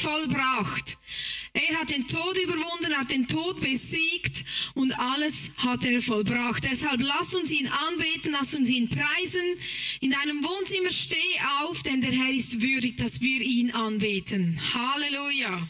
vollbracht. Er hat den Tod überwunden, hat den Tod besiegt und alles hat er vollbracht. Deshalb lass uns ihn anbeten, lass uns ihn preisen. In deinem Wohnzimmer steh auf, denn der Herr ist würdig, dass wir ihn anbeten. Halleluja.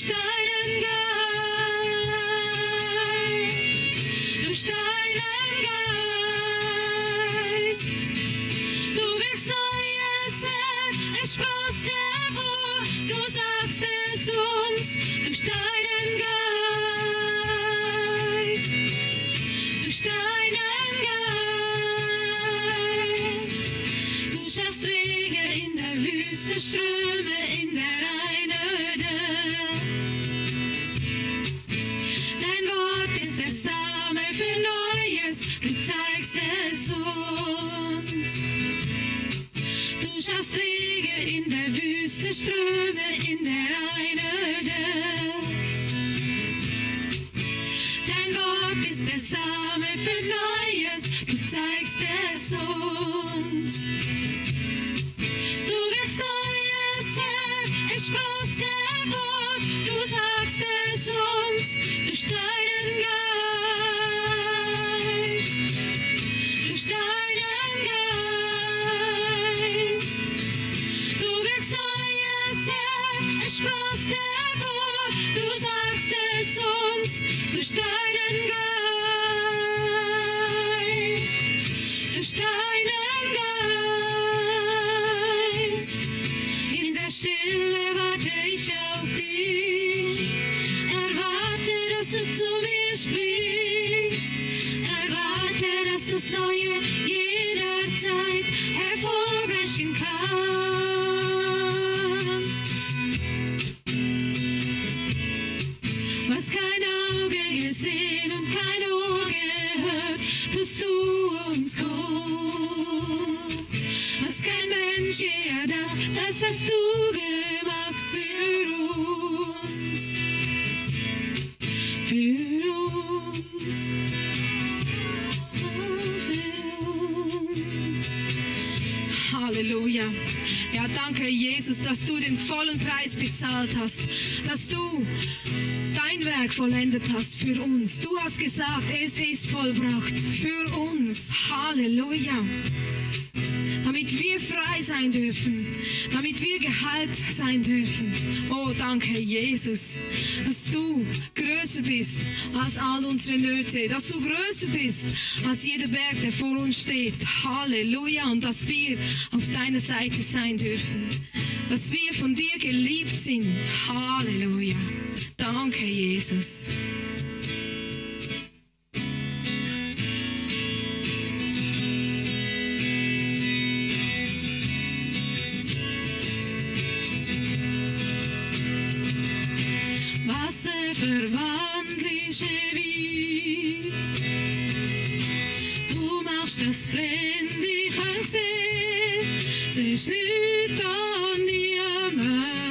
Stay. bezahlt hast, dass du dein Werk vollendet hast für uns. Du hast gesagt, es ist vollbracht für uns. Halleluja. Damit wir frei sein dürfen, damit wir geheilt sein dürfen. Oh, danke, Jesus, dass du größer bist als all unsere Nöte, dass du größer bist als jeder Berg, der vor uns steht. Halleluja, und dass wir auf deiner Seite sein dürfen dass wir von dir geliebt sind. Halleluja. Danke, Jesus. Das blende ich an sie, sie ist nicht an niemand.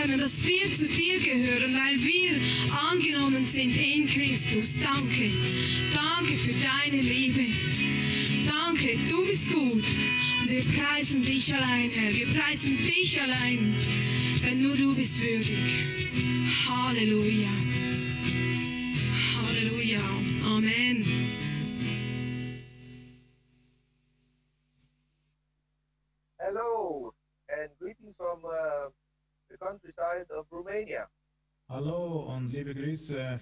Können, dass wir zu dir gehören, weil wir angenommen sind in Christus. Danke. Danke für deine Liebe. Danke, du bist gut. Und wir preisen dich allein, Herr. Wir preisen dich allein, denn nur du bist würdig. Halleluja.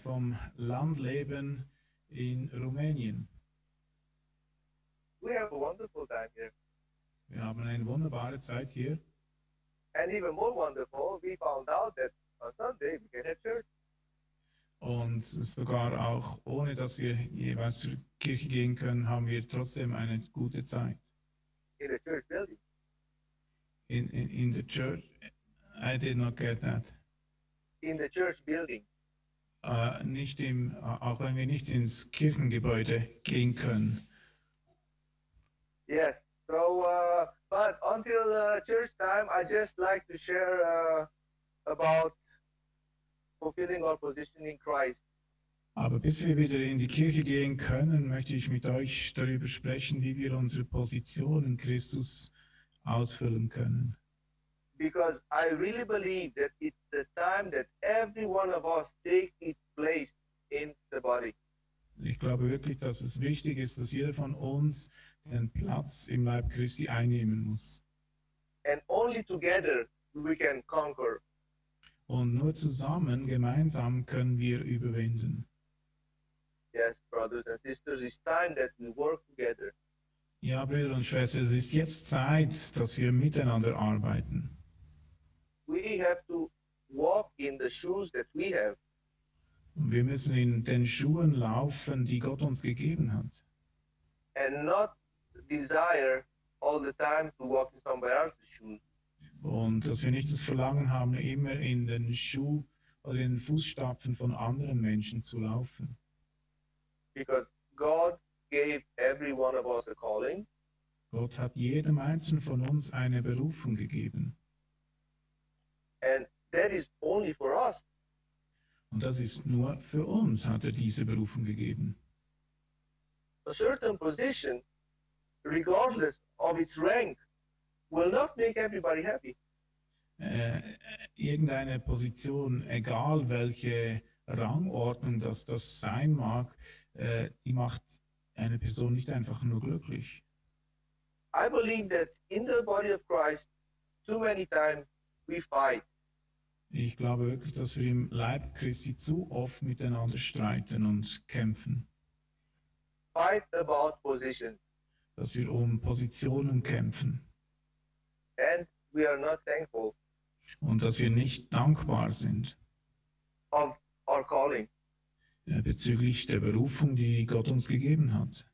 Vom Landleben in Rumänien. We have a wonderful time here. Wir haben eine wunderbare Zeit hier And even more wonderful, we found out that on Sunday we can have church. und sogar auch ohne dass wir jeweils zur Kirche gehen können, haben wir trotzdem eine gute Zeit. in the church building. In, in, in the church, I did not get that. In the church building. Äh, nicht im, äh, auch wenn wir nicht ins Kirchengebäude gehen können. Yes. So, uh, but until uh, church time, I just like to share uh, about fulfilling our position in Christ. Aber bis wir wieder in die Kirche gehen können, möchte ich mit euch darüber sprechen, wie wir unsere Position in Christus ausfüllen können. Because I really believe that it's the time that every one of us take its place in the body. Ich glaube wirklich, dass es wichtig ist, dass jeder von uns den Platz im Leib Christi einnehmen muss. And only together we can conquer. Und nur zusammen, gemeinsam können wir überwinden. Yes, brothers and sisters, it's time that we work together. Ja, Brüder und Schwestern, es ist jetzt Zeit, dass wir miteinander arbeiten. We have to walk in the shoes that we have. Und wir müssen in den Schuhen laufen, die Gott uns gegeben hat. and not desire all the time to walk in somebody else's shoes. Und dass wir nicht das Verlangen haben, immer in den Schuh oder in den Fußstapfen von anderen Menschen zu laufen. Because God gave every one of us a calling, Gott hat jedem Einzelnen von uns eine Berufung gegeben. and that is only for us. Und das ist nur für uns, hat er diese Berufung gegeben. A certain position, regardless of its rank, will not make everybody happy. Äh, irgendeine Position, egal welche Rangordnung das, das sein mag, äh, die macht eine Person nicht einfach nur glücklich. I believe that in the body of Christ, too many times we fight. Ich glaube wirklich, dass wir im Leib Christi zu oft miteinander streiten und kämpfen. Fight about position, Dass wir um Positionen kämpfen and we are not thankful und dass wir nicht dankbar sind of our calling bezüglich der Berufung, die Gott uns gegeben hat.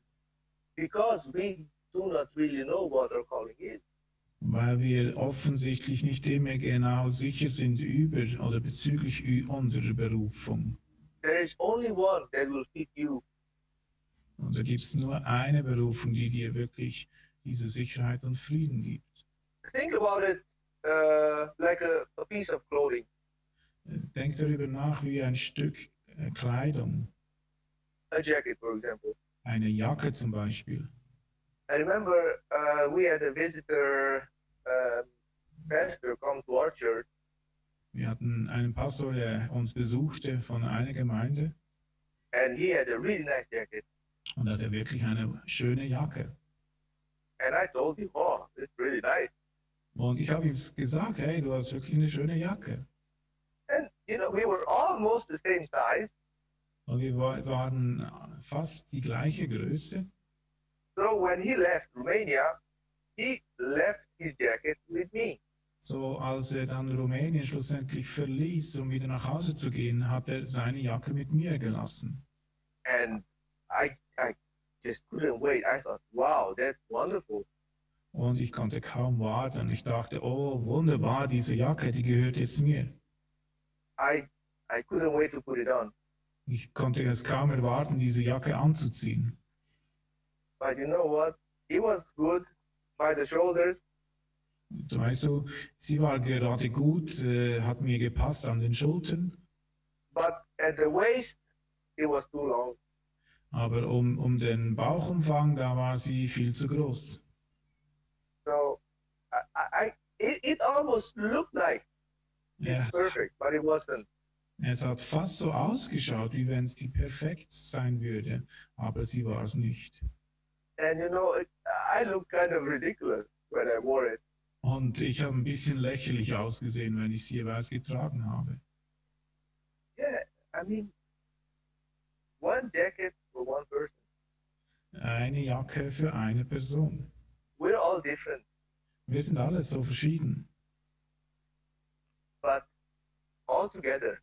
because we do not really know what our calling is. Weil wir offensichtlich nicht immer genau sicher sind über oder bezüglich unserer Berufung. There is only one that will fit you. Und da gibt es nur eine Berufung, die dir wirklich diese Sicherheit und Frieden gibt. Think about it uh, like a, a piece of clothing. Denk darüber nach wie ein Stück äh, Kleidung, a jacket, for example. eine Jacke zum Beispiel. I remember uh, we had a visitor pastor come to our church, Wir hatten einen Pastor, der uns besuchte von einer Gemeinde and he had a really nice jacket. und hatte wirklich eine schöne Jacke. And I told him, "Oh, it's really nice." Und ich habe ihm gesagt, hey, du hast wirklich eine schöne Jacke. And you know, we were almost the same size. Und wir wa- waren fast die gleiche Größe. So when he left Romania, he left his jacket with me. So als er dann Rumänien schlussendlich verließ, um wieder nach Hause zu gehen, hat er seine Jacke mit mir gelassen. And I, I just couldn't wait. I thought, wow, that's wonderful. Und ich konnte kaum warten. Ich dachte, oh, wunderbar, diese Jacke, die gehört jetzt mir. I, I couldn't wait to put it on. Ich konnte es kaum erwarten, diese Jacke anzuziehen. But you know what? It was good by the shoulders, Du weißt so, sie war gerade gut, äh, hat mir gepasst an den Schultern, but at the waist, it was too long. aber um, um den Bauchumfang, da war sie viel zu groß. So I, I, it, it almost looked like it's perfect, but it wasn't. es hat fast so ausgeschaut, wie wenn sie perfekt sein würde, aber sie war es nicht. And you know, I looked kind of ridiculous when I wore it. Und ich habe ein bisschen lächerlich ausgesehen, wenn ich sie jeweils getragen habe. Yeah, I mean, one jacket for one person. Eine Jacke für eine Person. We're all different, Wir sind alle so verschieden, but all together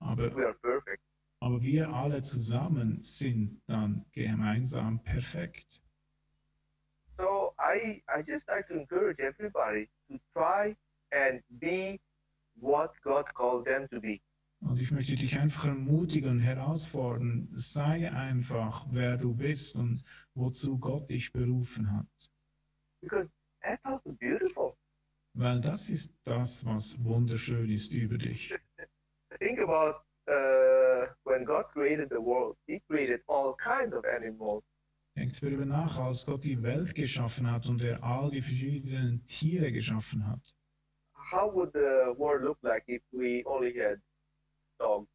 aber, we are perfect. aber wir alle zusammen sind dann gemeinsam perfekt. I, I just like to encourage everybody to try and be what God called them to be. Und ich möchte dich einfach ermutigen herausfordern, sei einfach, wer du bist und wozu Gott dich berufen hat. Because that's also beautiful. Weil das ist das, was wunderschön ist über dich. Think about uh, when God created the world, He created all kinds of animals. Denkt darüber nach, als Gott die Welt geschaffen hat und er all die verschiedenen Tiere geschaffen hat. How would the world look like if we only had dogs?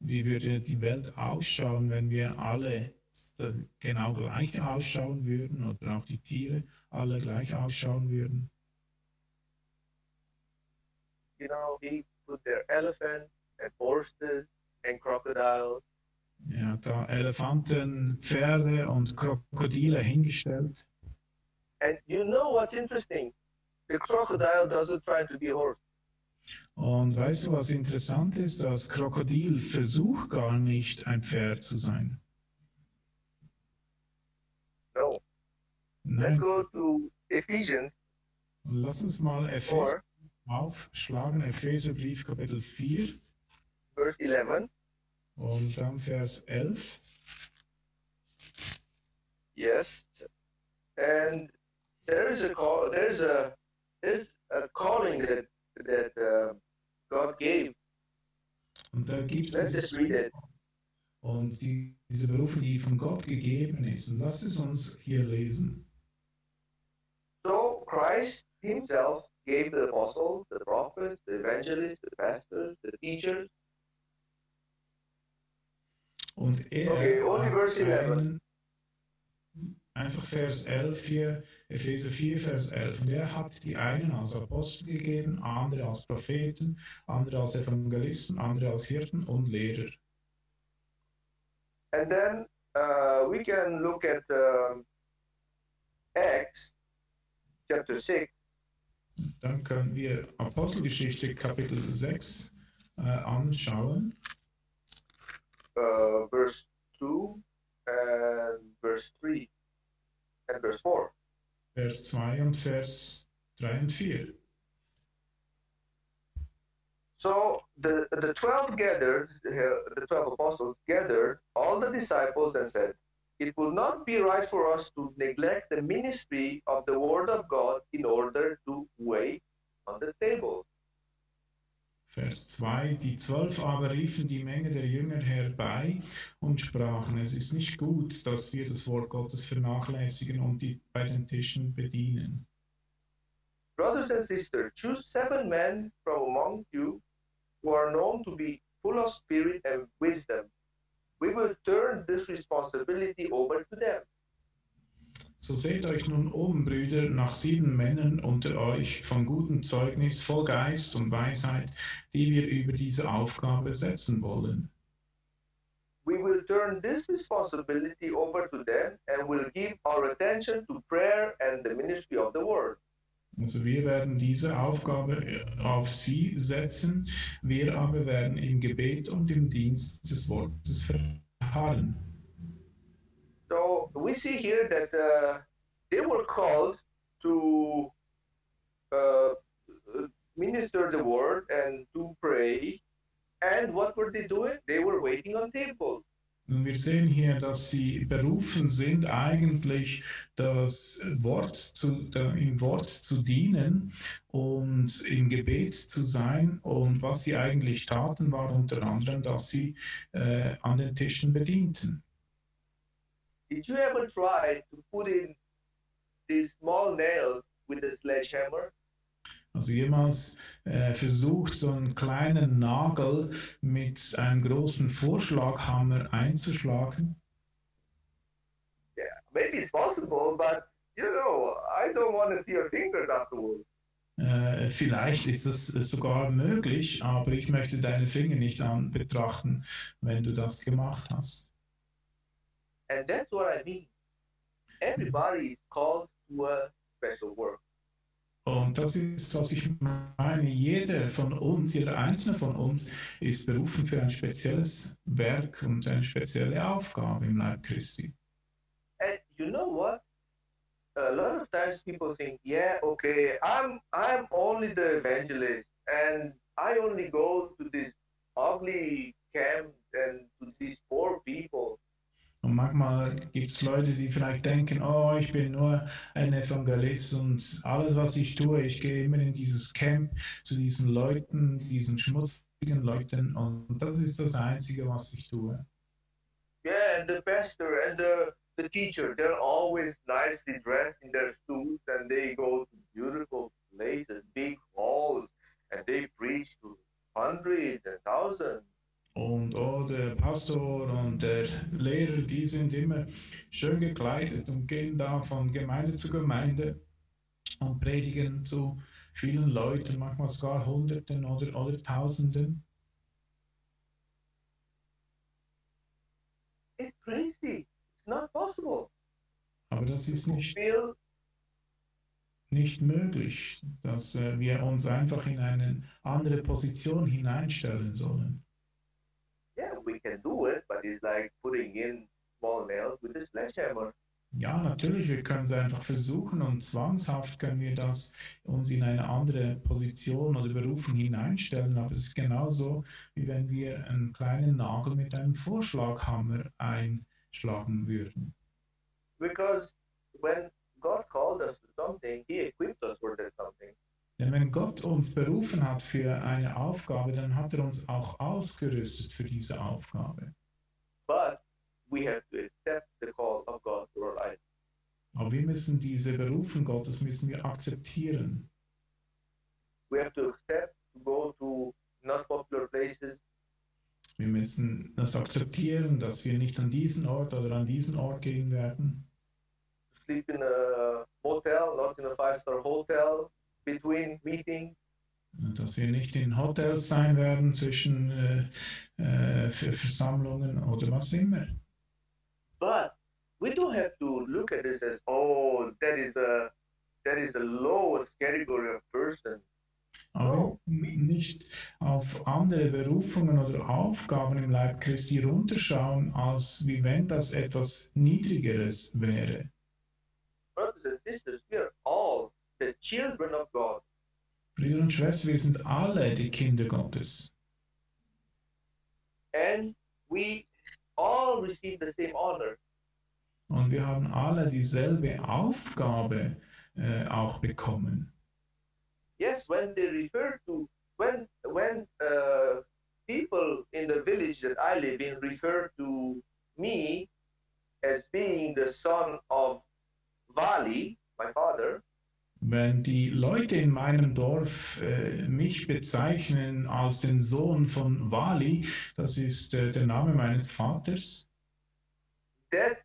Wie würde die Welt ausschauen, wenn wir alle genau gleich ausschauen würden oder auch die Tiere alle gleich ausschauen würden? You know, He put there elephants and horses and crocodiles. Er hat da Elefanten, Pferde und Krokodile hingestellt. And you know what's interesting? The crocodile doesn't try to be a horse. Und weißt du, was interessant ist? Das Krokodil versucht gar nicht, ein Pferd zu sein. No. Let's Nein, go to Ephesians lass uns mal Epheser 4, aufschlagen, Epheserbrief Kapitel 4 verse 11. Und dann Vers 11. Yes. And there is a call. There's a there's a calling that that uh, God gave. Und da gibt es Let's just read it. und die, diese Berufung, die von Gott gegeben ist. Und lass es uns hier lesen. So Christ Himself gave the apostles, the prophets, the evangelists, the pastors, the teachers. Und er Okay, only hat verse 11. einen, einfach Vers 11 hier, Epheser 4, Vers 11. Und er hat die einen als Apostel gegeben, andere als Propheten, andere als Evangelisten, andere als Hirten und Lehrer. And then uh, we can look at um Acts chapter 6, Dann können wir Apostelgeschichte Kapitel 6 äh, anschauen. Uh, verse 2 and verse 3 and verse 4. Vers 2 und Vers 3 und 4. So the the twelve gathered, uh, the twelve apostles gathered all the disciples and said, "It will not be right for us to neglect the ministry of the word of God in order to wait on the table." Vers 2. Die zwölf aber riefen die Menge der Jünger herbei und sprachen, es ist nicht gut, dass wir das Wort Gottes vernachlässigen und die bei den Tischen bedienen. Brothers and sisters, choose seven men from among you who are known to be full of spirit and wisdom. We will turn this responsibility over to them. So seht euch nun um, Brüder, nach sieben Männern unter euch von gutem Zeugnis, voll Geist und Weisheit, die wir über diese Aufgabe setzen wollen. We will turn this responsibility over to them and will give our attention to prayer and the ministry of the word. Also wir werden diese Aufgabe auf sie setzen, wir aber werden im Gebet und im Dienst des Wortes verharren. We see here that uh, they were called to uh, minister the word and to pray. And what were they doing? They were waiting on tables. Wir sehen hier, dass sie berufen sind, eigentlich das Wort zu, da, im Wort zu dienen und im Gebet zu sein. Und was sie eigentlich taten, war unter anderem, dass sie äh, an den Tischen bedienten. Did you ever try to put in these small nails with a sledgehammer? Also jemals äh, versucht, so einen kleinen Nagel mit einem großen Vorschlaghammer einzuschlagen? Yeah, maybe it's possible, but you know, I don't want to see your fingers afterwards. Äh, vielleicht ist das sogar möglich, aber ich möchte deine Finger nicht an betrachten, wenn du das gemacht hast. And that's what I mean. Everybody is called to a special work. Und das ist, was ich meine. Jeder von uns, jeder einzelne von uns ist berufen für ein spezielles Werk und eine spezielle Aufgabe im Leib Christi. And you know what? A lot of times people think, yeah, okay, I'm I'm only the evangelist and I only go to this ugly camp and to these poor people. Und manchmal gibt es Leute, die vielleicht denken, oh, ich bin nur ein Evangelist und alles, was ich tue, ich gehe immer in dieses Camp zu diesen Leuten, diesen schmutzigen Leuten und das ist das Einzige, was ich tue. Yeah, and the pastor and the the teacher, they're always nicely dressed in their suits and they go to beautiful places, big halls, and they preach to hundreds and thousands. Und oh, der Pastor und der Lehrer, die sind immer schön gekleidet und gehen da von Gemeinde zu Gemeinde und predigen zu vielen Leuten, manchmal sogar Hunderten oder, oder Tausenden. It's crazy. It's not possible. Aber das ist nicht, nicht möglich, dass äh, wir uns einfach in eine andere Position hineinstellen sollen. Can do it, but it's like putting in small nails with a sledgehammer. Ja, natürlich, wir können es einfach versuchen und zwangshaft können wir das uns in eine andere Position oder Berufung hineinstellen, aber es ist genauso, wie wenn wir einen kleinen Nagel mit einem Vorschlaghammer einschlagen würden. Because when God called us to something, He equipped us for that something. Denn wenn Gott uns berufen hat für eine Aufgabe, dann hat er uns auch ausgerüstet für diese Aufgabe. Aber wir müssen diese Berufung Gottes müssen wir akzeptieren. We have to accept to go to not popular places. Wir müssen das akzeptieren, dass wir nicht an diesen Ort oder an diesen Ort gehen werden. sleep in a hotel, not in a five-star hotel, between meetings. Dass wir nicht in Hotels sein werden zwischen äh, äh, für Versammlungen oder was immer. But we don't have to look at this as, oh, that is a that is the lowest category of person. Aber nicht auf andere Berufungen oder Aufgaben im Leib Christi runterschauen, als wie wenn das etwas Niedrigeres wäre. Brothers and sisters, we are the children of God. Brüder und Schwestern, wir sind alle die Kinder Gottes. And we all receive the same honor. Und wir haben alle dieselbe Aufgabe äh, auch bekommen. Yes, when they refer to when when uh, people in the village that I live in refer to me as being the son of Vali, my father, Wenn die Leute in meinem Dorf äh, mich bezeichnen als den Sohn von Wali, das ist äh, der Name meines Vaters, that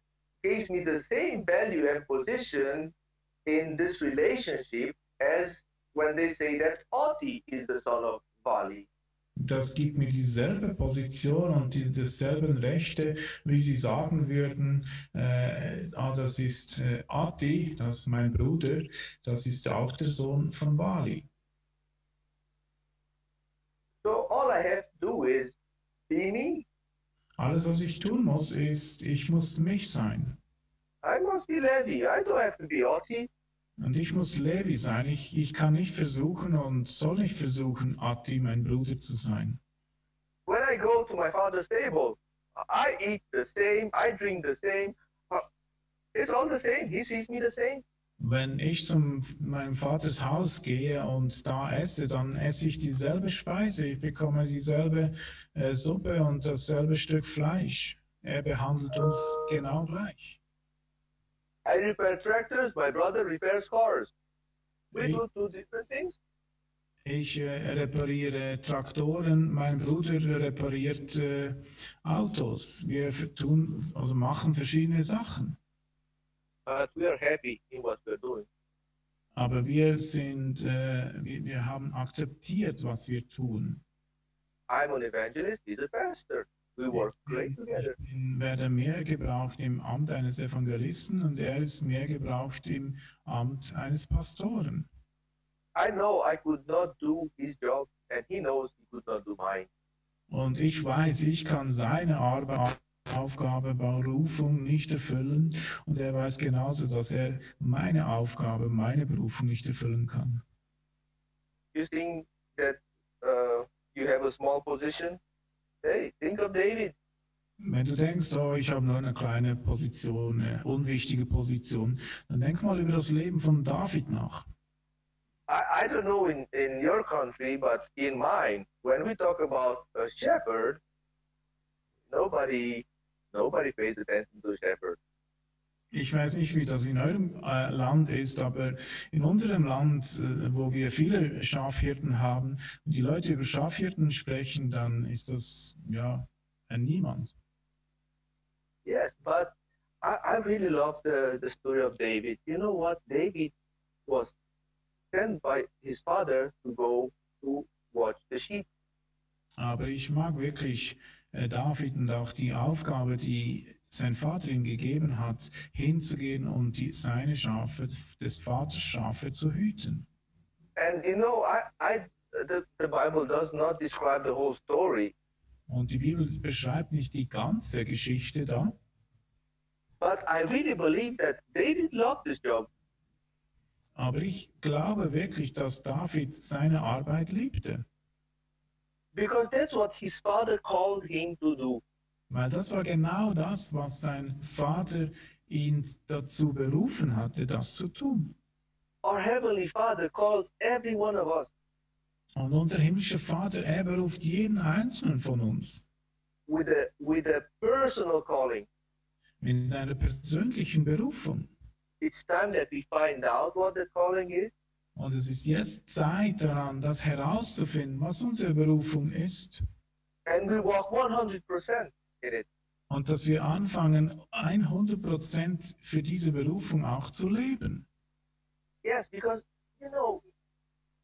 gives me the same value and position in this relationship as when they say that Oti is the son of Vali. Das gibt mir dieselbe Position und die, dieselben Rechte, wie sie sagen würden, äh, ah, das ist äh, Ati, das ist mein Bruder, das ist auch der Sohn von Wali. So all I have to do is be me. Alles, was ich tun muss, ist, ich muss mich sein. I must be Levi. I don't have to be Oti. Und ich muss Levi sein. Ich, ich kann nicht versuchen und soll nicht versuchen, Ati, mein Bruder zu sein. When I go to my father's table, I eat the same, I drink the same. It's all the same. He sees me the same. Wenn ich zu meinem Vaters Haus gehe und da esse, dann esse ich dieselbe Speise. Ich bekomme dieselbe äh, Suppe und dasselbe Stück Fleisch. Er behandelt uns genau gleich. I repair tractors, my brother repairs cars. We do two different things. Ich äh, repariere Traktoren, mein Bruder repariert äh, Autos. Wir tun oder machen verschiedene Sachen. But we are happy in what we're doing. Aber wir sind, äh, wir, wir haben akzeptiert, was wir tun. I'm an evangelist, he's a pastor. We work great together. Ich bin, werde mehr gebraucht im Amt eines Evangelisten und er ist mehr gebraucht im Amt eines Pastoren. I know I could not do his job, and he knows he could not do mine. Und ich weiß, ich kann seine Arbeit, Aufgabe, Berufung nicht erfüllen und er weiß genauso, dass er meine Aufgabe, meine Berufung nicht erfüllen kann. You think that uh, you have a small position? Hey, think of David. Wenn du denkst, oh, ich habe nur eine kleine Position, eine unwichtige Position, dann denk mal über das Leben von David nach. I, I don't know in, in your country, but in mine, when we talk about a shepherd, nobody nobody pays attention to a shepherd. Ich weiß nicht, wie das in eurem äh, Land ist, aber in unserem Land, äh, wo wir viele Schafhirten haben, und die Leute über Schafhirten sprechen, dann ist das ja ein Niemand. Yes, but I, I really love the, the story of David. You know what? David was sent by his father to go to watch the sheep. Aber ich mag wirklich äh, David und auch die Aufgabe, die sein Vater ihm gegeben hat, hinzugehen und die, seine Schafe, des Vaters Schafe zu hüten. And you know, I, I the, the Bible does not describe the whole story, Und die Bibel beschreibt nicht die ganze Geschichte da, but I really believe that David loved this job. aber ich glaube wirklich, dass David seine Arbeit liebte. because that's what his father called him to do. Weil das war genau das, was sein Vater ihn dazu berufen hatte, das zu tun. Our heavenly Father calls every one of us Und unser himmlischer Vater, er beruft jeden einzelnen von uns with a with a personal calling. mit einer persönlichen Berufung. It's time that we find out what the calling is Und es ist jetzt Zeit daran, das herauszufinden, was unsere Berufung ist. and we walk 100% in it. Und dass wir anfangen, 100% für diese Berufung auch zu leben. Yes, because you know,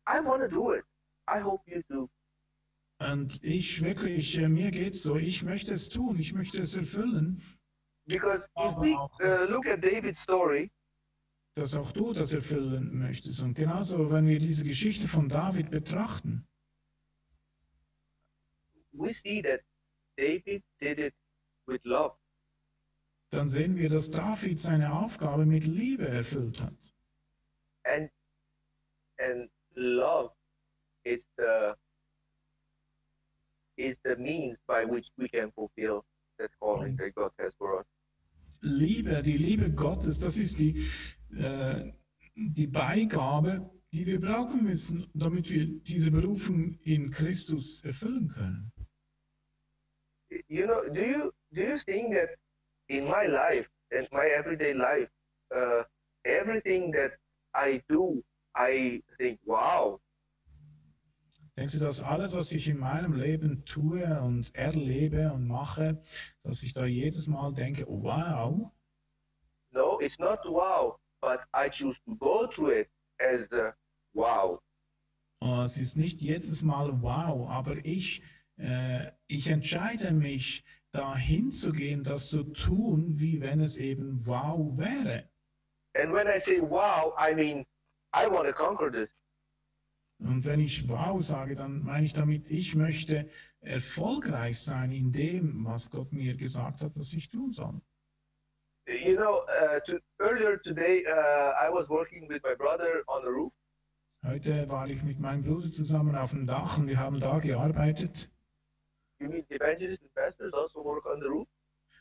I want to do it. I hope you do. Und ich wirklich, äh, mir geht's so, ich möchte es tun, ich möchte es erfüllen, Because if we uh, look at David's story, dass auch du das erfüllen möchtest. Und genauso, wenn wir diese Geschichte von David betrachten, we see that David did it with love. dann sehen wir, dass David seine Aufgabe mit Liebe erfüllt hat. and and love is the is the means by which we can fulfill that calling that God has for us. Liebe, die Liebe Gottes, das ist die, äh, die Beigabe, die wir brauchen müssen, damit wir diese Berufung in Christus erfüllen können. You know, do you do you think that in my life, in my everyday life, uh, everything that I do, I think, wow, Denkst du, dass alles, was ich in meinem Leben tue und erlebe und mache, dass ich da jedes Mal denke, wow, no, it's not wow, but I choose to go through it as uh, wow. Oh, es ist nicht jedes Mal wow, aber ich, ich entscheide mich, da hinzugehen, das zu tun, wie wenn es eben wow wäre. And when I say wow, I mean I want to conquer this. Und wenn ich wow sage, dann meine ich damit, ich möchte erfolgreich sein in dem, was Gott mir gesagt hat, dass ich tun soll. You know, uh, to, earlier today, uh, I was working with my brother on the roof, Heute war ich mit meinem Bruder zusammen auf dem Dach und wir haben da gearbeitet. You mean evangelists and pastors also work on the roof?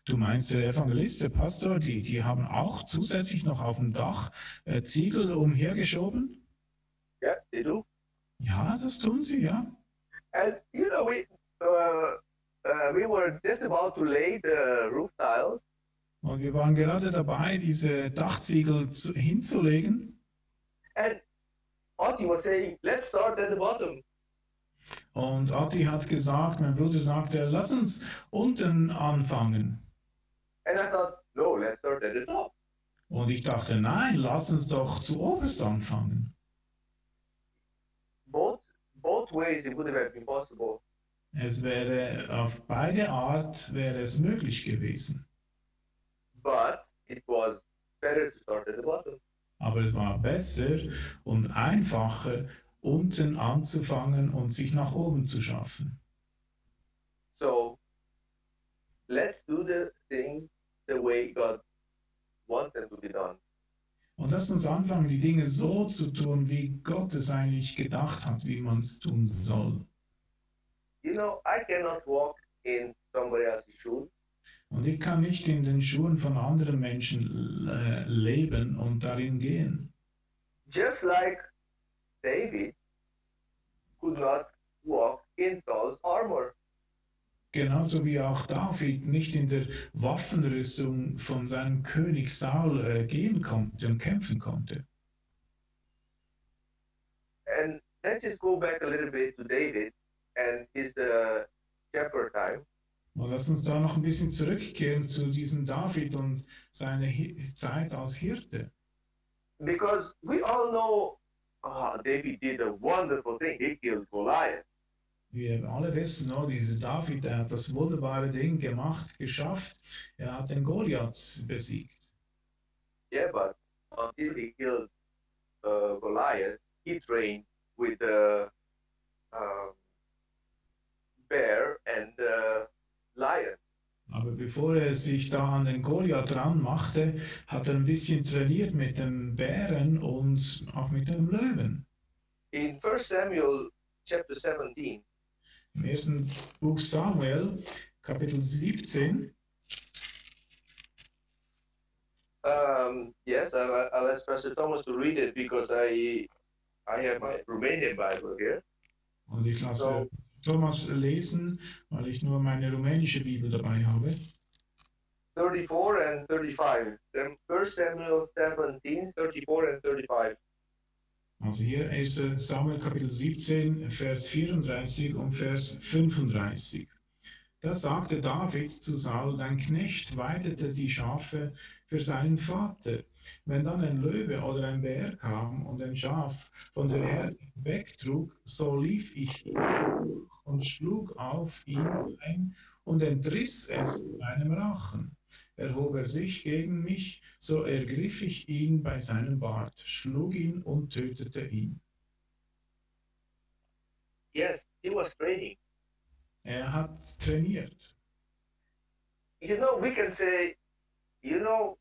Du meinst, der Evangelist, der Pastor, die, die haben auch zusätzlich noch auf dem Dach äh, Ziegel umhergeschoben? Yeah, they do. Ja, das tun sie, ja. And you know, we uh, uh, we were just about to lay the roof tiles, Und wir waren gerade dabei, diese Dachziegel zu, hinzulegen. and Oti was saying, "Let's start at the bottom." Und Atti hat gesagt, mein Bruder sagte, lass uns unten anfangen. And I thought, no, let's start at the top. Und ich dachte, nein, lass uns doch zu oberst anfangen. Both both ways it would have been possible, Es wäre auf beide Art wäre es möglich gewesen. but it was better to start at the bottom. Aber es war besser und einfacher, unten anzufangen und sich nach oben zu schaffen. So let's do the thing the way God wants them to be done. Und lass uns anfangen, die Dinge so zu tun, wie Gott es eigentlich gedacht hat, wie man es tun soll. You know, I cannot walk in somebody else's shoes. Und ich kann nicht in den Schuhen von anderen Menschen äh, leben und darin gehen. Just like David could not walk in Saul's armor. Genauso wie auch David nicht in der Waffenrüstung von seinem König Saul äh, gehen konnte und kämpfen konnte. And let's just go back a little bit to David and his uh, shepherd time. Und lass uns da noch ein bisschen zurückkehren zu diesem David und seiner Zeit als Hirte. Because we all know ah, David did a wonderful thing. He killed Goliath. Wir alle wissen, oh, dieser David, der hat das wunderbare Ding gemacht, geschafft. Er hat den Goliath besiegt. Yeah, but until he killed uh, Goliath, he trained with the um, bear and the lion. Aber bevor er sich da an den Goliath dran machte, hat er ein bisschen trainiert mit dem Bären und auch mit dem Löwen. In 1 Samuel chapter 17, Im ersten Buch Samuel, Kapitel 17, um, yes, I'll, I'll ask Pastor Thomas to read it because I I have my Romanian Bible here. und ich lasse So. Thomas lesen, weil ich nur meine rumänische Bibel dabei habe. 34 and 35. Then 1 Samuel 17, 34 and 35. Also hier 1. Samuel Kapitel 17, Vers 34 und Vers 35. Da sagte David zu Saul, dein Knecht weidete die Schafe für seinen Vater. Wenn dann ein Löwe oder ein Bär kam und ein Schaf von der Herde wegtrug, so lief ich und schlug auf ihn ein und entriss es meinem Rachen. Erhob er sich gegen mich, so ergriff ich ihn bei seinem Bart, schlug ihn und tötete ihn. Yes, he was training. Er hat trainiert. You know, we can say, you know,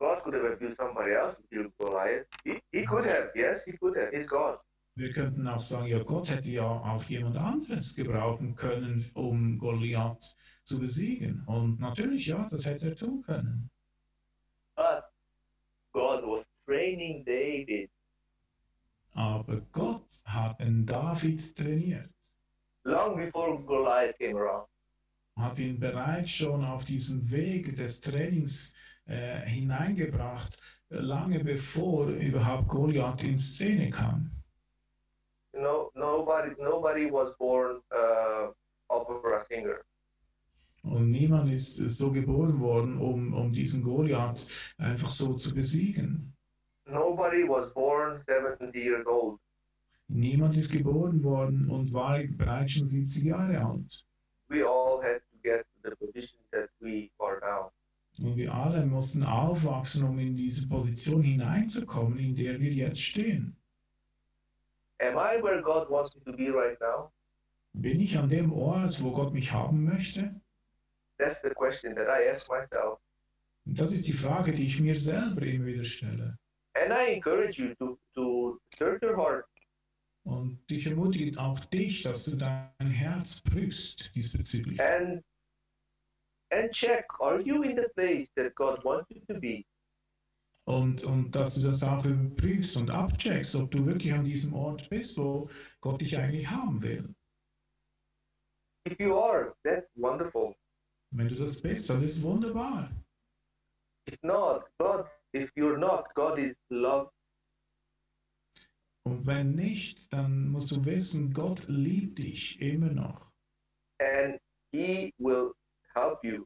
God could have used somebody else to kill Goliath. He, he could have, yes, he could have. He's God. Wir könnten auch sagen, ja, Gott hätte ja auch jemand anderes gebrauchen können, um Goliath zu besiegen. Und natürlich, ja, das hätte er tun können. But God was training David. Aber David trainiert. long before Goliath came around. Hat ihn bereits schon auf diesen Weg des Trainings äh, hineingebracht, äh, lange bevor überhaupt Goliath in Szene kam. Know, nobody nobody was born uh, opera singer. Und niemand ist so geboren worden, um, um diesen Goliath einfach so zu besiegen. Nobody was born 70 years old. Niemand ist geboren worden und war bereits schon 70 Jahre alt. We all had to get to the position that we are now. Und wir alle mussten aufwachsen, um in diese Position hineinzukommen, in der wir jetzt stehen. Am I where God wants me to be right now? Bin ich an dem Ort, wo Gott mich haben möchte? That's the question that I ask myself. Das ist die Frage, die ich mir selber immer wieder stelle. And I encourage you to, to search your heart Und ich ermutige auch dich, dass du dein Herz prüfst diesbezüglich. and and check are you in the place that God wants you to be? Und, und dass du das auch überprüfst und abcheckst, ob du wirklich an diesem Ort bist, wo Gott dich eigentlich haben will. If you are, that's wonderful. Wenn du das bist, das ist wunderbar. If not, God, if you're not, God is love Und wenn nicht, dann musst du wissen, Gott liebt dich immer noch. and He will help you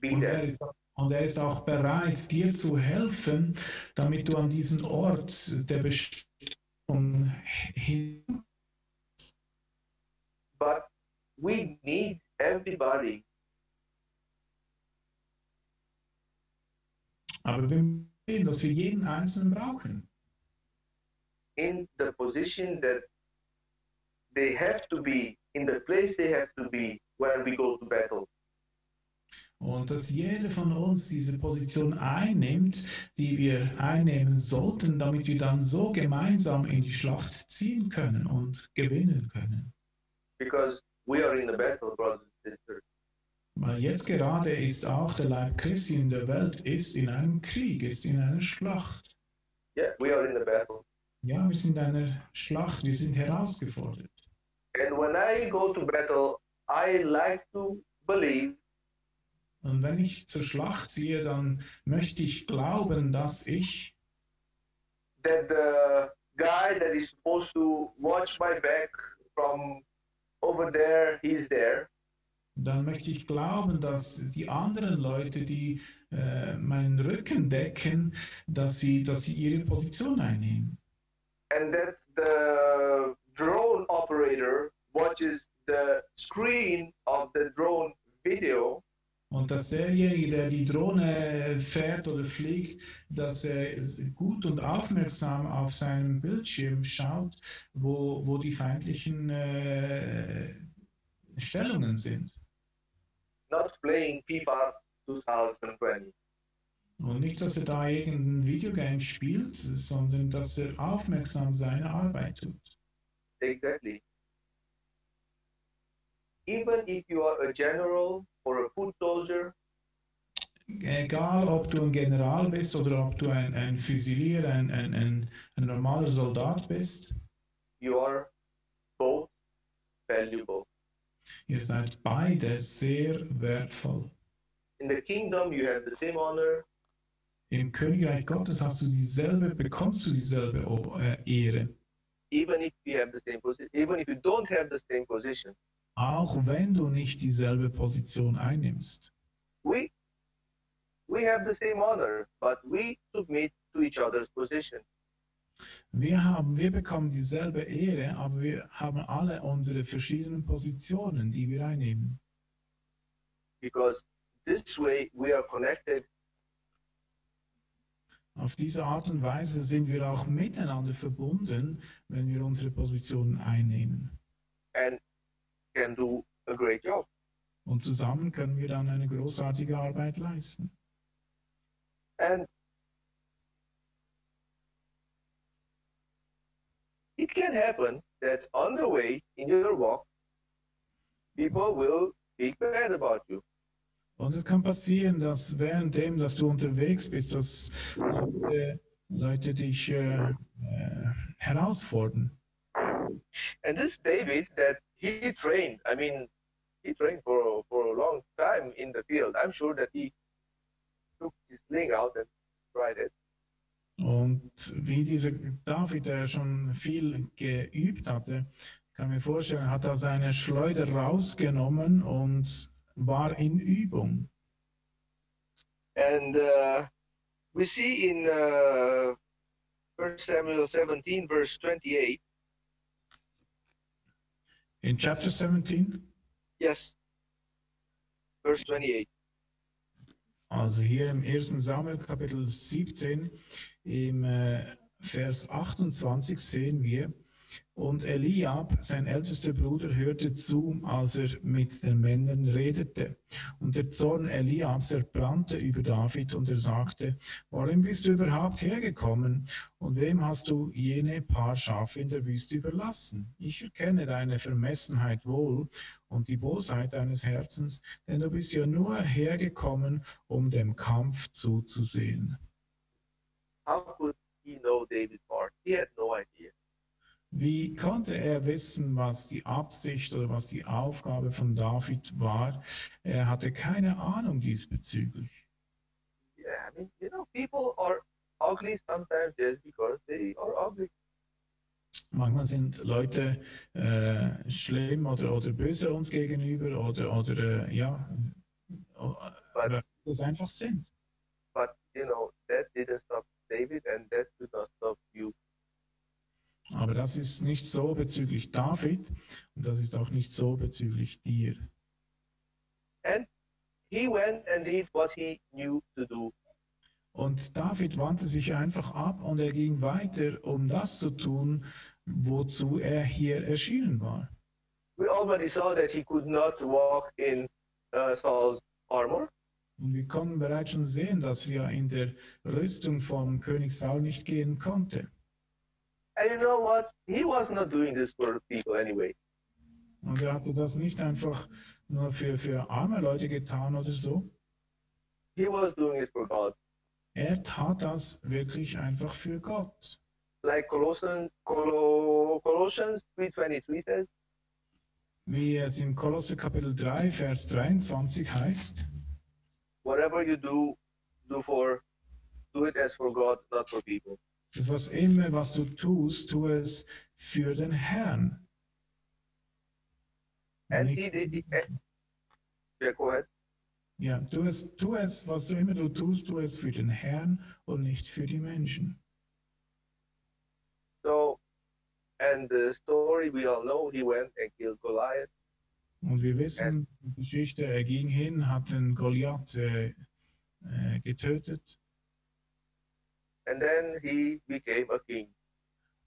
be Und er, ist, und er ist auch bereit, dir zu helfen, damit du an diesen Ort der Bestimmung hin. But we need everybody Aber wir sehen, dass wir jeden Einzelnen brauchen. in the position that they have to be, in the place they have to be when we go to battle. Und dass jeder von uns diese Position einnimmt, die wir einnehmen sollten, damit wir dann so gemeinsam in die Schlacht ziehen können und gewinnen können. Because we are in the battle, brothers and sisters. Weil jetzt gerade ist auch der Leib Christi in der Welt, ist in einem Krieg, ist in einer Schlacht. Yeah, we are in the battle. Ja, wir sind in einer Schlacht, wir sind herausgefordert. And when I go to battle, I like to believe Und wenn ich zur Schlacht ziehe, dann möchte ich glauben, dass ich that the guy that is supposed to watch my back from over there, he's there. dann möchte ich glauben, dass die anderen Leute, die äh, meinen Rücken decken, dass sie, dass sie ihre Position einnehmen. and that the drone operator watches the screen of the drone video Und dass derjenige, der die Drohne fährt oder fliegt, dass er gut und aufmerksam auf seinem Bildschirm schaut, wo, wo die feindlichen äh, Stellungen sind. not playing FIFA 2020. Und nicht, dass er da irgendein Videogame spielt, sondern dass er aufmerksam seine Arbeit tut. Exactly. Even if you are a general or a foot soldier, Egal, ob du ein General bist oder ob du ein, ein Füsilier, ein, ein, ein, ein normaler Soldat bist, you are both valuable. ihr seid beide sehr wertvoll. In the kingdom, you have the same honor, Im Königreich Gottes hast du dieselbe, bekommst du dieselbe äh, Ehre, even if you have the same position, even if you don't have the same position. Auch wenn du nicht dieselbe Position einnimmst. We we have the same honor, but we submit to each other's position. Wir, haben, wir bekommen dieselbe Ehre, aber wir haben alle unsere verschiedenen Positionen, die wir einnehmen. because this way we are connected Auf diese Art und Weise sind wir auch miteinander verbunden, wenn wir unsere Positionen einnehmen. and can do a great job. Und zusammen können wir dann eine großartige Arbeit leisten. And it can happen that on the way in your walk, people will speak bad about you. Und es kann passieren, dass währenddem, dass du unterwegs bist, dass Leute, Leute dich äh, äh, herausfordern. And this David that he trained, I mean, he trained for for a long time in the field. I'm sure that he took his sling out and tried it. Und wie dieser David, der schon viel geübt hatte, kann mir vorstellen, hat er seine Schleuder rausgenommen und war in Übung. And uh, we see in uh, 1 Samuel 17, verse 28, In Chapter 17, yes, verse 28. also hier im 1. Samuel Kapitel 17, im äh, Vers 28 sehen wir, und Eliab, sein ältester Bruder, hörte zu, als er mit den Männern redete. Und der Zorn Eliabs erbrannte über David und er sagte, warum bist du überhaupt hergekommen und wem hast du jene paar Schafe in der Wüste überlassen? Ich erkenne deine Vermessenheit wohl und die Bosheit deines Herzens, denn du bist ja nur hergekommen, um dem Kampf zuzusehen. How could he know David's heart? He had no idea. Wie konnte er wissen, was die Absicht oder was die Aufgabe von David war? Er hatte keine Ahnung diesbezüglich. Yeah, I mean, you know, people are ugly sometimes just because they are ugly. Manchmal sind Leute äh, schlimm oder, oder böse uns gegenüber oder, oder äh, ja, oder das einfach sind. But you know, that didn't stop David and that did not stop you. Aber das ist nicht so bezüglich David und das ist auch nicht so bezüglich dir. And he went and did what he knew to do. Und David wandte sich einfach ab und er ging weiter, um das zu tun, wozu er hier erschienen war. We already saw that he could not walk in uh, Saul's armor. Und wir konnten bereits schon sehen, dass er in der Rüstung vom König Saul nicht gehen konnte. And you know what? He was not doing this for people anyway. Und er hatte das nicht einfach nur für, für arme Leute getan oder so. He was doing it for God. Er tat das wirklich einfach für Gott. Like Colossians, Colo, Colossians 3.23 says, Wie es in Kolosse Kapitel 3, Vers 23 heißt, whatever you do, do for, do it as for God, not for people. Was immer, was du tust, tu es für den Herrn. He, eh, yeah, go ahead. Ja, tu es, tu es, was du immer du tust, tu es für den Herrn und nicht für die Menschen. So, and the story we all know, he went and killed Goliath. Und wir wissen die Geschichte, er ging hin, hat den Goliath äh, äh, getötet And then he became a king.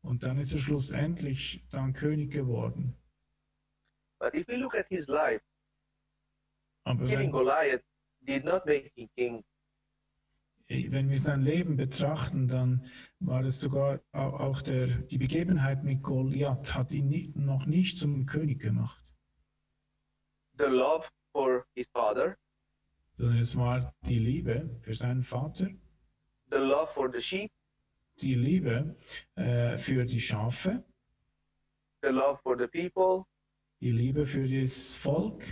und dann ist er schlussendlich dann König geworden. But if you look at his life, Aber killing wenn, Goliath did not make him king. wenn wir sein Leben betrachten, dann war es sogar au- auch der, die Begebenheit mit Goliath hat ihn nie, noch nicht zum König gemacht, The love for his father, sondern es war die Liebe für seinen Vater, the love for the sheep, die Liebe äh, für die Schafe, the love for the people, die Liebe für das Volk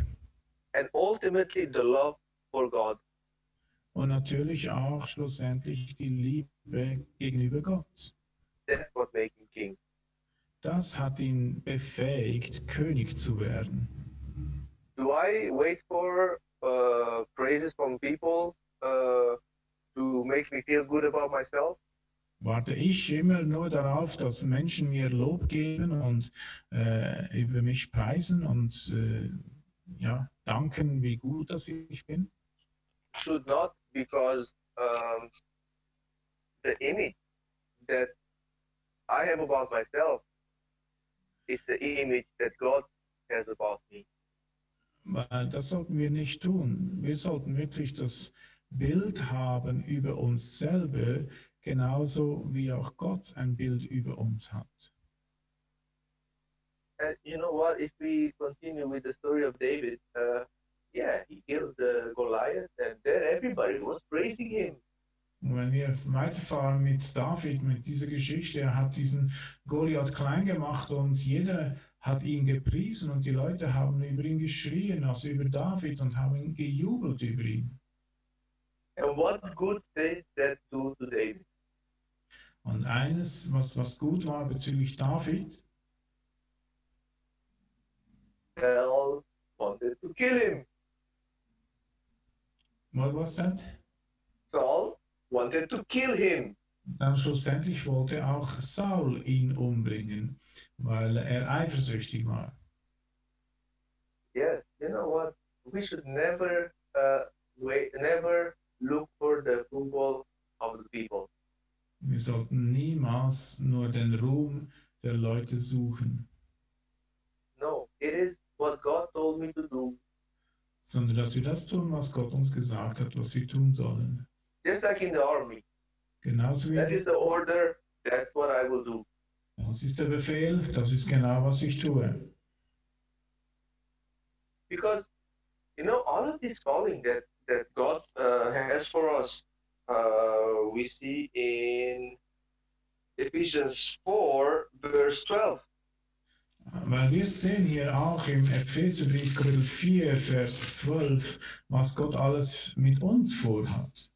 and ultimately the love for God. und natürlich auch schlussendlich die Liebe gegenüber Gott. That's what made him king. Das hat ihn befähigt, König zu werden. Do I wait for uh, praises from people uh, to make me feel good about myself? Warte ich immer nur darauf, dass Menschen mir Lob geben und äh, über mich preisen und äh, ja, danken, wie gut dass ich bin? Should not, because um, the image that I have about myself is the image that God has about me. Weil das sollten wir nicht tun. Wir sollten wirklich das Bild haben über uns selber, genauso wie auch Gott ein Bild über uns hat. And you know what? If we continue with the story of David, uh, yeah, he killed uh, Goliath, and then everybody was praising him. Und wenn wir weiterfahren mit David, mit dieser Geschichte, er hat diesen Goliath klein gemacht und jeder hat ihn gepriesen und die Leute haben über ihn geschrien, also über David und haben gejubelt über ihn. And what good did that do to David? Und eines, was, was gut war bezüglich David, Saul wanted to kill him. what was that? Saul wanted to kill him. Dann schlussendlich wollte auch Saul ihn umbringen, weil er eifersüchtig war. Yes, you know what? We should never uh, wait, never look for the approval of the people. Wir sollten niemals nur den Ruhm der Leute suchen, No, it is what God told me to do. sondern dass wir das tun, was Gott uns gesagt hat, was wir tun sollen. Just like in the army. Genauso That wie is the order. That's what I will do. das ist der Befehl, das ist genau, was ich tue. Because you know all of this calling that that God uh, has for us, uh, we see in Ephesians 4, verse 12. Weil wir sehen hier auch im Epheserbrief Kapitel 4, Vers 12, was Gott alles mit uns vorhat.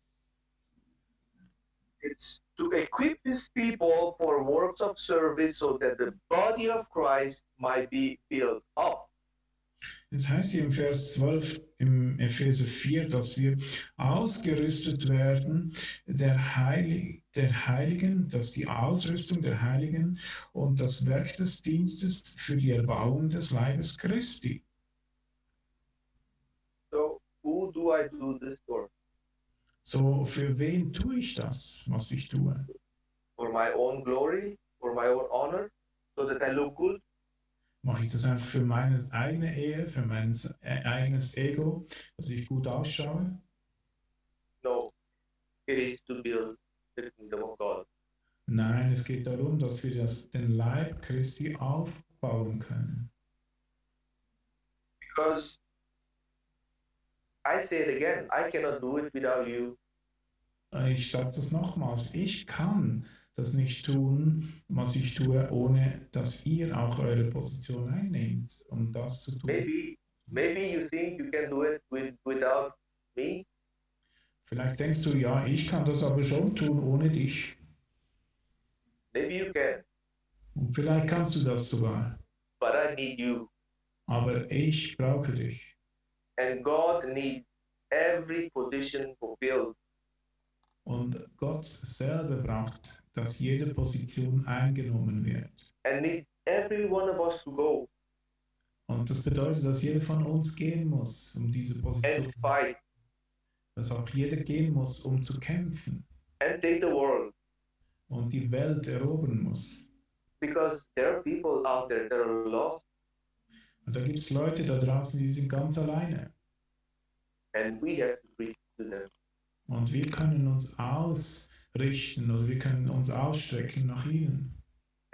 It's to equip his people for works of service so that the body of Christ might be built up. Es heißt hier im Vers 12 im Epheser 4, dass wir ausgerüstet werden der, Heilig, der Heiligen, dass die Ausrüstung der Heiligen und das Werk des Dienstes für die Erbauung des Leibes Christi. So, who do I do this for? So, für wen tue ich das, was ich tue? For my own glory, for my own honor, so that I look good? Mache ich das einfach für meine eigene Ehe, für mein äh, eigenes Ego, dass ich gut ausschaue? No, it is to build the kingdom of God. Nein, es geht darum, dass wir das, den Leib Christi aufbauen können. Because I say it again, I cannot do it without you. Ich sage das nochmals, ich kann das nicht tun, was ich tue, ohne dass ihr auch eure Position einnehmt, um das zu tun. Maybe, maybe you think you can do it with, without me. Vielleicht denkst du, ja, ich kann das aber schon tun ohne dich. Maybe you can, Und vielleicht kannst du das sogar. but I need you. Aber ich brauche dich. And God needs every position fulfilled. Und Gott selber braucht, dass jede Position eingenommen wird. And needs every one of us to go Und das bedeutet, dass jeder von uns gehen muss, um diese Position. and fight Dass auch jeder gehen muss, um zu kämpfen. and take the world. Und die Welt erobern muss. Because there are people out there that are lost Und da gibt es Leute da draußen, die sind ganz alleine. and we have to preach to them. Und wir können uns ausrichten oder wir können uns ausstrecken nach ihnen.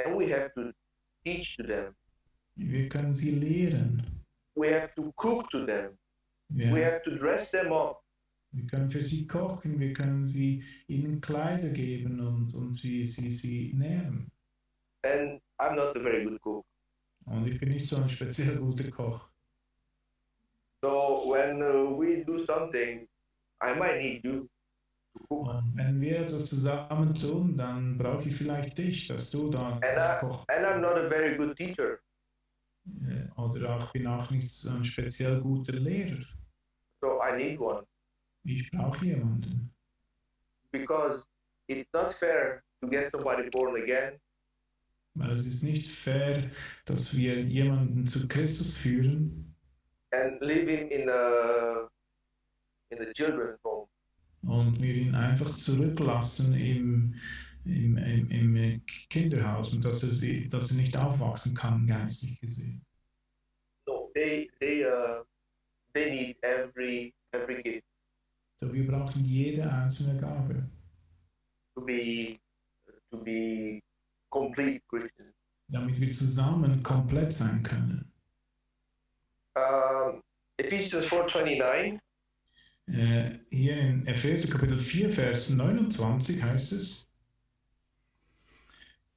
And we have to teach to them. Wir können sie lehren. We have to cook to them. We Wir, have to dress them up. wir können für sie kochen, wir können sie ihnen Kleider geben und, und sie, sie, sie nähren. And I'm not a very good cook. Und ich bin nicht so ein speziell guter Koch. So when uh, we do something, I might need you. Und wenn wir etwas zusammen tun, dann brauche ich vielleicht dich, dass du da And, I, kochst. and I'm not a very good teacher. Äh, Oder auch bin auch nicht so ein speziell guter Lehrer. So I need one. Ich brauche jemanden. Because it's not fair to get somebody born again Weil es ist nicht fair, dass wir jemanden zu Christus führen and him in a in the children's home. Und wir ihn einfach zurücklassen im, im, im, im Kinderhaus und dass er, sie, dass er nicht aufwachsen kann, geistlich gesehen. No, they they uh they need every every gift So, wir brauchen jede einzelne Gabe, to be to be complete Christians. damit wir zusammen komplett sein können. Um, Ephesians 4:29 Äh, hier in Epheser Kapitel 4, Vers 29 heißt es,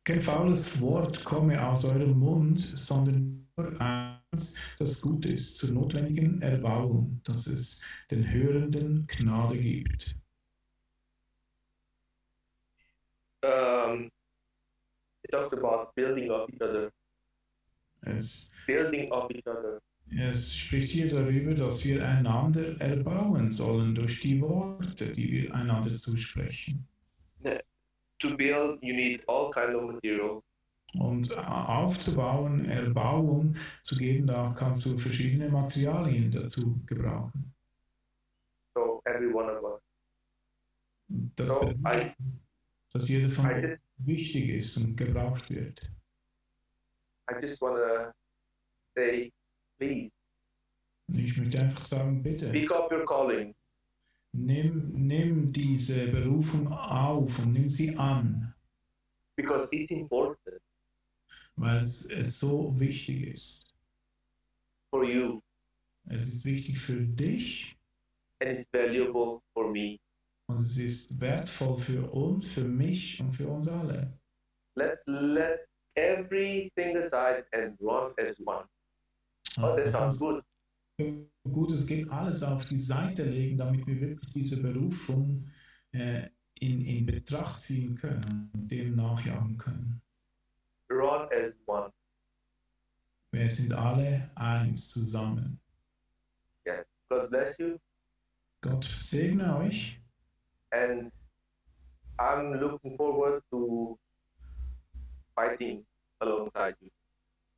kein faules Wort komme aus eurem Mund, sondern nur eins, das gut ist zur notwendigen Erbauung, dass es den Hörenden Gnade gibt. Um, it talks about building up each other, Es, building up each other. Es spricht hier darüber, dass wir einander erbauen sollen durch die Worte, die wir einander zusprechen. To build, you need all kind of material. Und aufzubauen, Erbauung zu geben, da kannst du verschiedene Materialien dazu gebrauchen. So every one of us. Das So bedeutet, I, dass jeder von uns just, wichtig ist und gebraucht wird. I just want to say, please ich möchte einfach sagen, bitte, pick up your calling. nimm, nimm diese Berufung auf und nimm sie an, because it's important weil es, es so wichtig ist. for you Es ist wichtig für dich and it's valuable for me. und es ist wertvoll für uns, für mich und für uns alle. Let's let everything aside and run as one. Sounds ist good. so gut es geht, alles auf die Seite legen, damit wir wirklich diese Berufung äh, in, in Betracht ziehen können und dem nachjagen können. Run as one. Wir sind alle eins zusammen. Yes. God bless you. Gott segne euch And I'm looking forward to fighting alongside you.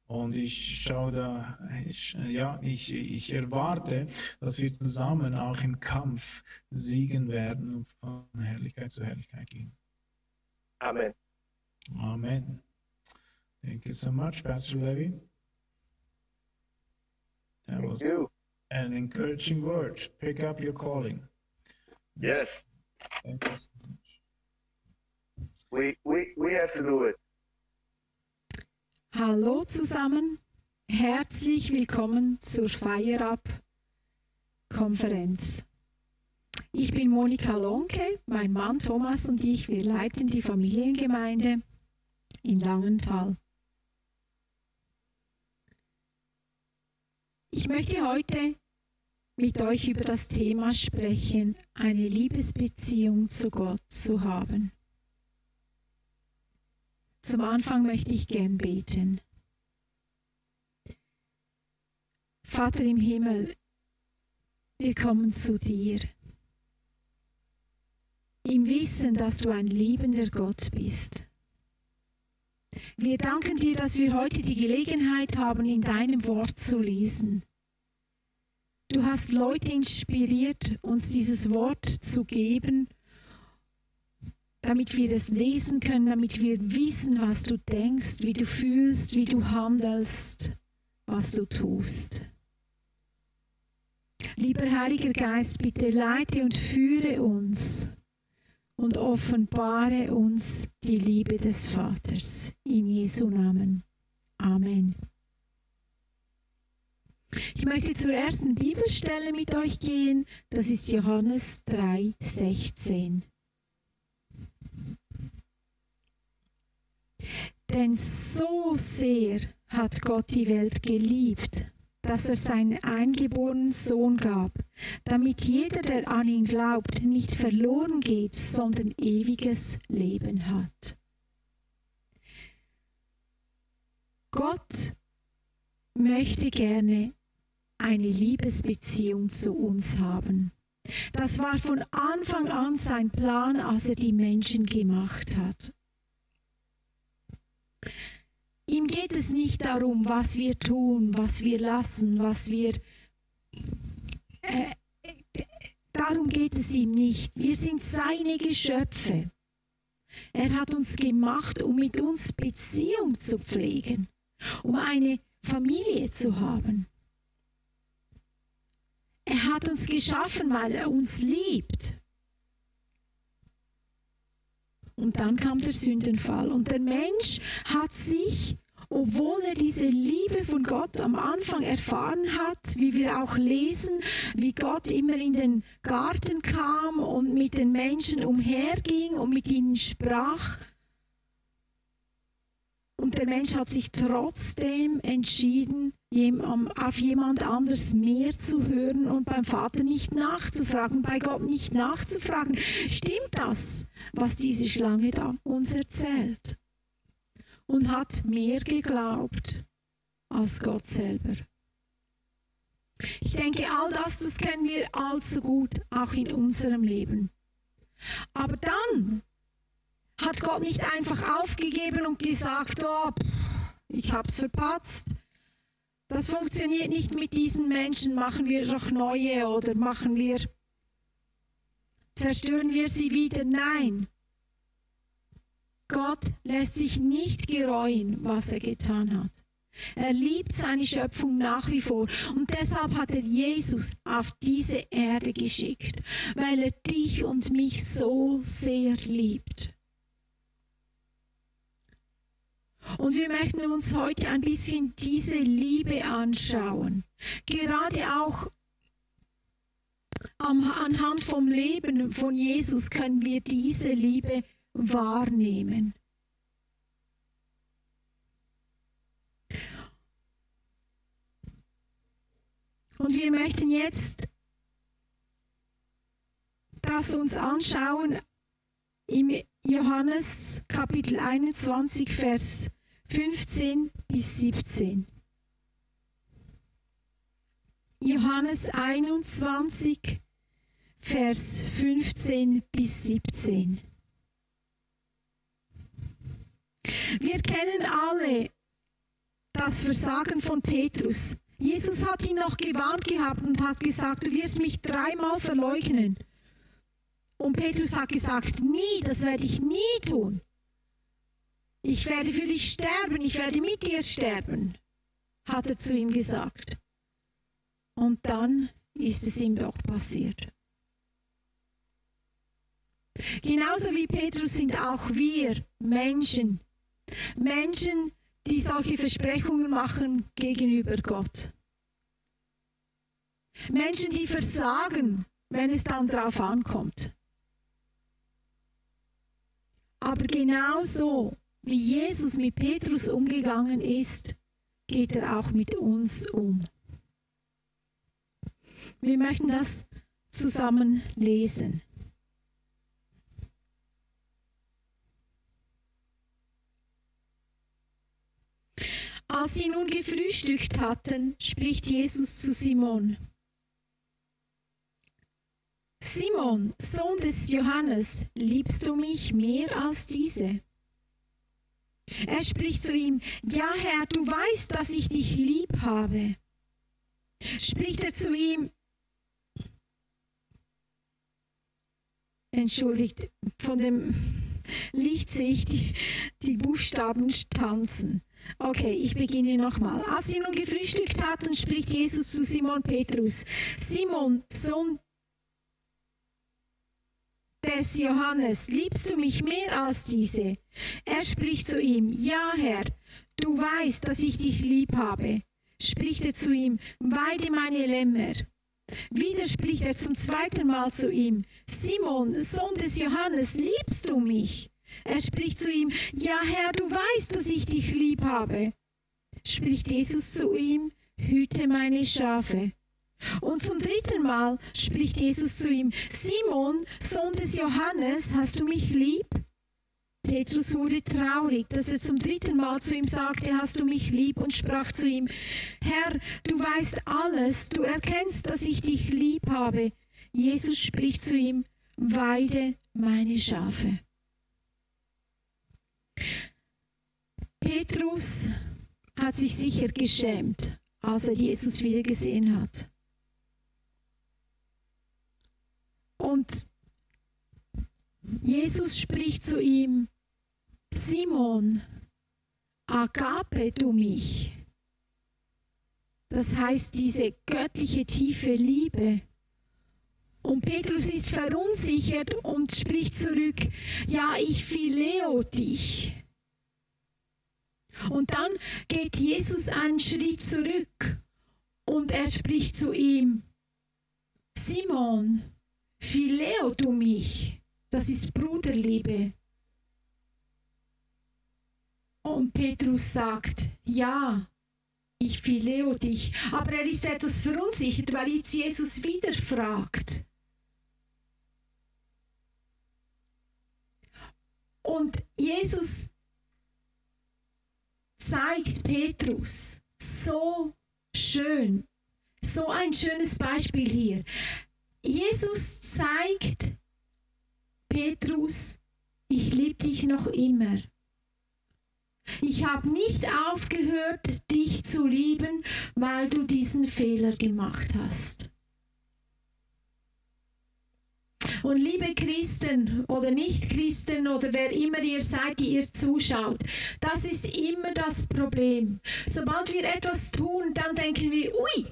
Und ich schaue da, ich, ja, ich, ich erwarte, dass wir zusammen auch im Kampf siegen werden und von Herrlichkeit zu Herrlichkeit gehen. Amen. Amen. Thank you so much, Pastor Levy. That Thank was you. an encouraging word. Pick up your calling. Yes. Thank you so much. We, we, we have to do it. Hallo zusammen, herzlich willkommen zur Feierab-Konferenz. Ich bin Monika Lonke, mein Mann Thomas und ich, wir leiten die Familiengemeinde in Langenthal. Ich möchte heute mit euch über das Thema sprechen, eine Liebesbeziehung zu Gott zu haben. Zum Anfang möchte ich gern beten. Vater im Himmel, wir kommen zu dir. Im Wissen, dass du ein liebender Gott bist. Wir danken dir, dass wir heute die Gelegenheit haben, in deinem Wort zu lesen. Du hast Leute inspiriert, uns dieses Wort zu geben damit wir es lesen können, damit wir wissen, was du denkst, wie du fühlst, wie du handelst, was du tust. Lieber Heiliger Geist, bitte leite und führe uns und offenbare uns die Liebe des Vaters. In Jesu Namen. Amen. Ich möchte zur ersten Bibelstelle mit euch gehen. Das ist Johannes 3, 16. Denn so sehr hat Gott die Welt geliebt, dass er seinen eingeborenen Sohn gab, damit jeder, der an ihn glaubt, nicht verloren geht, sondern ewiges Leben hat. Gott möchte gerne eine Liebesbeziehung zu uns haben. Das war von Anfang an sein Plan, als er die Menschen gemacht hat. Ihm geht es nicht darum, was wir tun, was wir lassen, was wir... Äh, darum geht es ihm nicht. Wir sind seine Geschöpfe. Er hat uns gemacht, um mit uns Beziehung zu pflegen, um eine Familie zu haben. Er hat uns geschaffen, weil er uns liebt. Und dann kam der Sündenfall und der Mensch hat sich obwohl er diese Liebe von Gott am Anfang erfahren hat, wie wir auch lesen, wie Gott immer in den Garten kam und mit den Menschen umherging und mit ihnen sprach. Und der Mensch hat sich trotzdem entschieden, auf jemand anders mehr zu hören und beim Vater nicht nachzufragen, bei Gott nicht nachzufragen. Stimmt das, was diese Schlange da uns erzählt? und hat mehr geglaubt als Gott selber. Ich denke, all das, das kennen wir allzu gut, auch in unserem Leben. Aber dann hat Gott nicht einfach aufgegeben und gesagt, oh, ich hab's verpatzt. Das funktioniert nicht mit diesen Menschen, machen wir doch neue oder machen wir, zerstören wir sie wieder. Nein, Gott lässt sich nicht gereuen, was er getan hat. Er liebt seine Schöpfung nach wie vor. Und deshalb hat er Jesus auf diese Erde geschickt, weil er dich und mich so sehr liebt. Und wir möchten uns heute ein bisschen diese Liebe anschauen. Gerade auch anhand vom Leben von Jesus können wir diese Liebe wahrnehmen. Und wir möchten jetzt das uns anschauen im Johannes Kapitel 21, Vers 15 bis 17. Johannes 21, Vers 15 bis 17. Wir kennen alle das Versagen von Petrus. Jesus hat ihn noch gewarnt gehabt und hat gesagt, du wirst mich dreimal verleugnen. Und Petrus hat gesagt, nie, das werde ich nie tun. Ich werde für dich sterben, ich werde mit dir sterben, hat er zu ihm gesagt. Und dann ist es ihm doch passiert. Genauso wie Petrus sind auch wir Menschen, Menschen, die solche Versprechungen machen gegenüber Gott. Menschen, die versagen, wenn es dann darauf ankommt. Aber genauso wie Jesus mit Petrus umgegangen ist, geht er auch mit uns um. Wir möchten das zusammen lesen. Als sie nun gefrühstückt hatten, spricht Jesus zu Simon. Simon, Sohn des Johannes, liebst du mich mehr als diese? Er spricht zu ihm, ja Herr, du weißt, dass ich dich lieb habe. Spricht er zu ihm, entschuldigt, von dem Licht sehe ich die, die Buchstaben tanzen. Okay, ich beginne nochmal. Als sie nun gefrühstückt hatten, spricht Jesus zu Simon Petrus. Simon, Sohn des Johannes, liebst du mich mehr als diese? Er spricht zu ihm, ja Herr, du weißt, dass ich dich lieb habe. Spricht er zu ihm, weide meine Lämmer. Wieder spricht er zum zweiten Mal zu ihm, Simon, Sohn des Johannes, liebst du mich? Er spricht zu ihm, ja Herr, du weißt, dass ich dich lieb habe. Spricht Jesus zu ihm, hüte meine Schafe. Und zum dritten Mal spricht Jesus zu ihm, Simon, Sohn des Johannes, hast du mich lieb? Petrus wurde traurig, dass er zum dritten Mal zu ihm sagte, hast du mich lieb? Und sprach zu ihm, Herr, du weißt alles, du erkennst, dass ich dich lieb habe. Jesus spricht zu ihm, weide meine Schafe. Petrus hat sich sicher geschämt, als er Jesus wieder gesehen hat. Und Jesus spricht zu ihm, Simon, agape du mich. Das heißt, diese göttliche tiefe Liebe. Und Petrus ist verunsichert und spricht zurück, ja, ich phileo dich. Und dann geht Jesus einen Schritt zurück und er spricht zu ihm, Simon, Phileo du mich, das ist Bruderliebe. Und Petrus sagt, ja, ich phileo dich. Aber er ist etwas verunsichert, weil jetzt Jesus wieder fragt. Und Jesus zeigt Petrus so schön, so ein schönes Beispiel hier. Jesus zeigt Petrus, ich liebe dich noch immer. Ich habe nicht aufgehört, dich zu lieben, weil du diesen Fehler gemacht hast. Und liebe Christen oder Nicht-Christen oder wer immer ihr seid, die ihr zuschaut, das ist immer das Problem. Sobald wir etwas tun, dann denken wir, ui,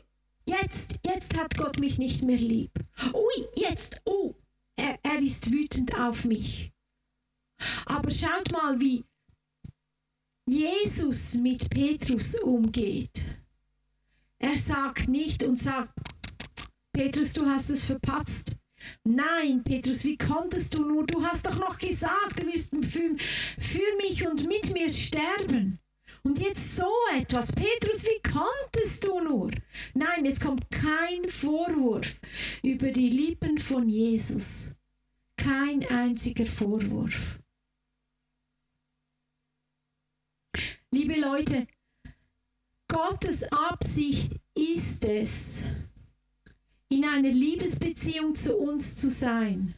jetzt, jetzt hat Gott mich nicht mehr lieb. Ui, jetzt, oh, er, er ist wütend auf mich. Aber schaut mal, wie Jesus mit Petrus umgeht. Er sagt nicht und sagt, Petrus, du hast es verpatzt. Nein, Petrus, wie konntest du nur? Du hast doch noch gesagt, du wirst für, für mich und mit mir sterben. Und jetzt so etwas. Petrus, wie konntest du nur? Nein, es kommt kein Vorwurf über die Lippen von Jesus. Kein einziger Vorwurf. Liebe Leute, Gottes Absicht ist es, in einer Liebesbeziehung zu uns zu sein.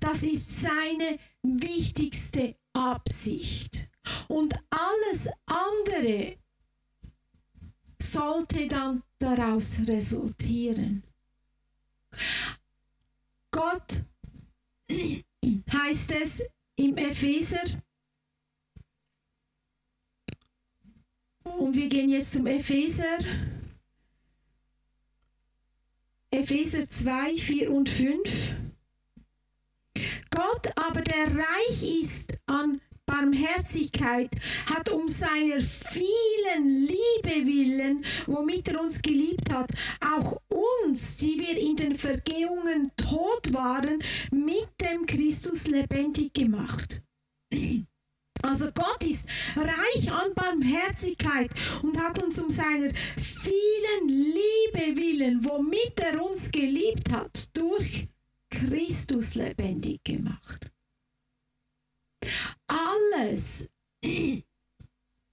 Das ist seine wichtigste Absicht. Und alles andere sollte dann daraus resultieren. Gott heißt es im Epheser und wir gehen jetzt zum Epheser Epheser 2, 4 und 5. Gott aber, der reich ist an Barmherzigkeit, hat um seiner vielen Liebe willen, womit er uns geliebt hat, auch uns, die wir in den Vergehungen tot waren, mit dem Christus lebendig gemacht. Also Gott ist reich an Barmherzigkeit und hat uns um seiner vielen Liebe willen, womit er uns geliebt hat, durch Christus lebendig gemacht. Alles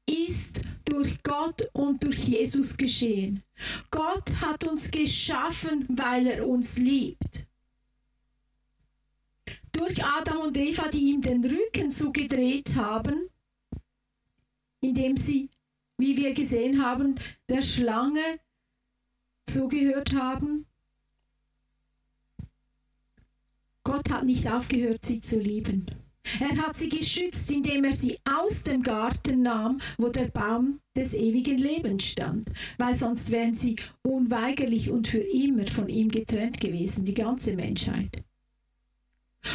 ist durch Gott und durch Jesus geschehen. Gott hat uns geschaffen, weil er uns liebt durch Adam und Eva, die ihm den Rücken zugedreht haben, indem sie, wie wir gesehen haben, der Schlange zugehört haben. Gott hat nicht aufgehört, sie zu lieben. Er hat sie geschützt, indem er sie aus dem Garten nahm, wo der Baum des ewigen Lebens stand, weil sonst wären sie unweigerlich und für immer von ihm getrennt gewesen, die ganze Menschheit.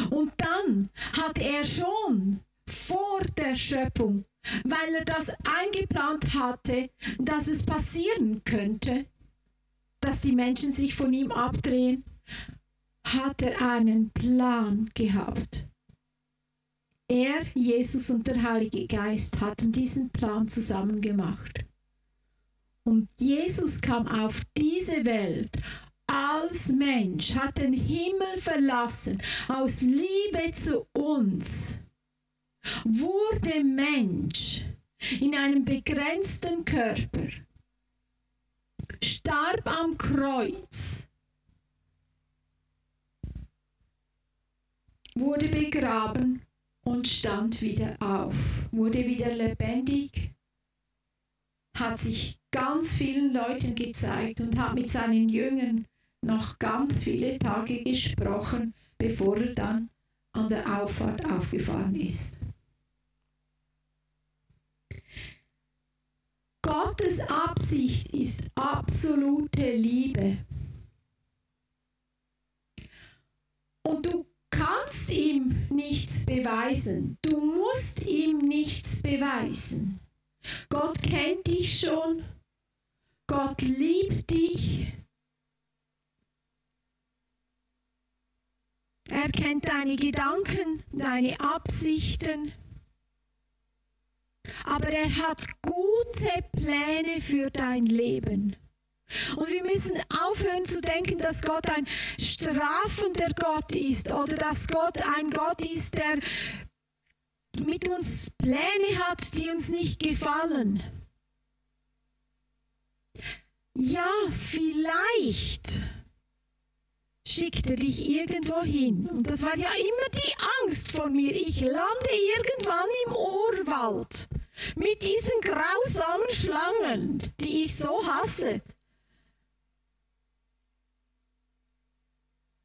Und dann hat er schon vor der Schöpfung, weil er das eingeplant hatte, dass es passieren könnte, dass die Menschen sich von ihm abdrehen, hat er einen Plan gehabt. Er, Jesus und der Heilige Geist hatten diesen Plan zusammen gemacht. Und Jesus kam auf diese Welt als Mensch, hat den Himmel verlassen, aus Liebe zu uns, wurde Mensch in einem begrenzten Körper, starb am Kreuz, wurde begraben und stand wieder auf, wurde wieder lebendig, hat sich ganz vielen Leuten gezeigt und hat mit seinen Jüngern noch ganz viele Tage gesprochen, bevor er dann an der Auffahrt aufgefahren ist. Gottes Absicht ist absolute Liebe. Und du kannst kannst ihm nichts beweisen. Du musst ihm nichts beweisen. Gott kennt dich schon. Gott liebt dich. Er kennt deine Gedanken, deine Absichten. Aber er hat gute Pläne für dein Leben. Und wir müssen aufhören zu denken, dass Gott ein strafender Gott ist oder dass Gott ein Gott ist, der mit uns Pläne hat, die uns nicht gefallen. Ja, vielleicht schickt er dich irgendwo hin. Und das war ja immer die Angst von mir. Ich lande irgendwann im Urwald mit diesen grausamen Schlangen, die ich so hasse.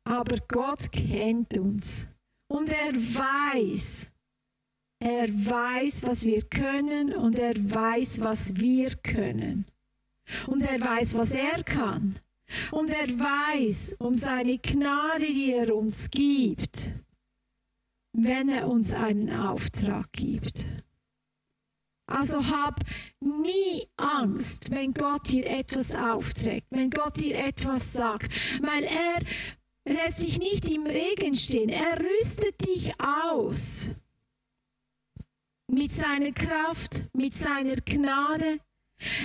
Aber Gott kennt uns und er weiß, er weiß, was wir können und er weiß, was wir können. Und er weiß, was er kann. Und er weiß um seine Gnade, die er uns gibt, wenn er uns einen Auftrag gibt. Also hab nie Angst, wenn Gott dir etwas aufträgt, wenn Gott dir etwas sagt, weil er lässt dich nicht im Regen stehen. Er rüstet dich aus mit seiner Kraft, mit seiner Gnade.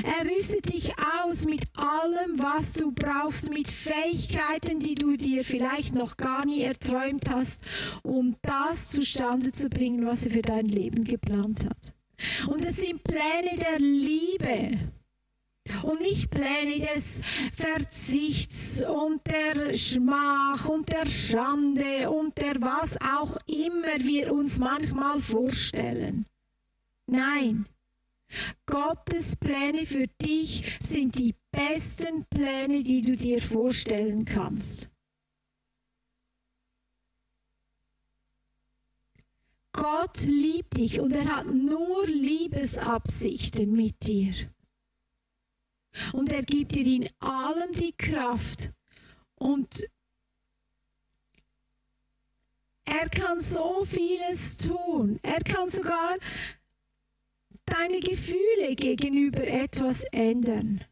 Er rüstet dich aus mit allem, was du brauchst, mit Fähigkeiten, die du dir vielleicht noch gar nie erträumt hast, um das zustande zu bringen, was er für dein Leben geplant hat. Und es sind Pläne der Liebe und nicht Pläne des Verzichts und der Schmach und der Schande und der was auch immer wir uns manchmal vorstellen. Nein, Gottes Pläne für dich sind die besten Pläne, die du dir vorstellen kannst. Gott liebt dich und er hat nur Liebesabsichten mit dir. Und er gibt dir in allem die Kraft. Und er kann so vieles tun. Er kann sogar deine Gefühle gegenüber etwas ändern.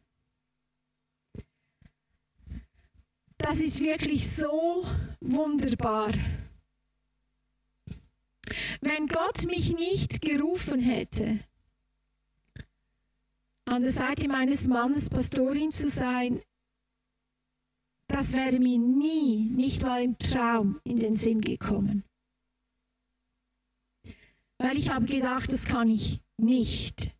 Das ist wirklich so wunderbar. Wenn Gott mich nicht gerufen hätte, an der Seite meines Mannes Pastorin zu sein, das wäre mir nie, nicht mal im Traum in den Sinn gekommen. Weil ich habe gedacht, das kann ich nicht.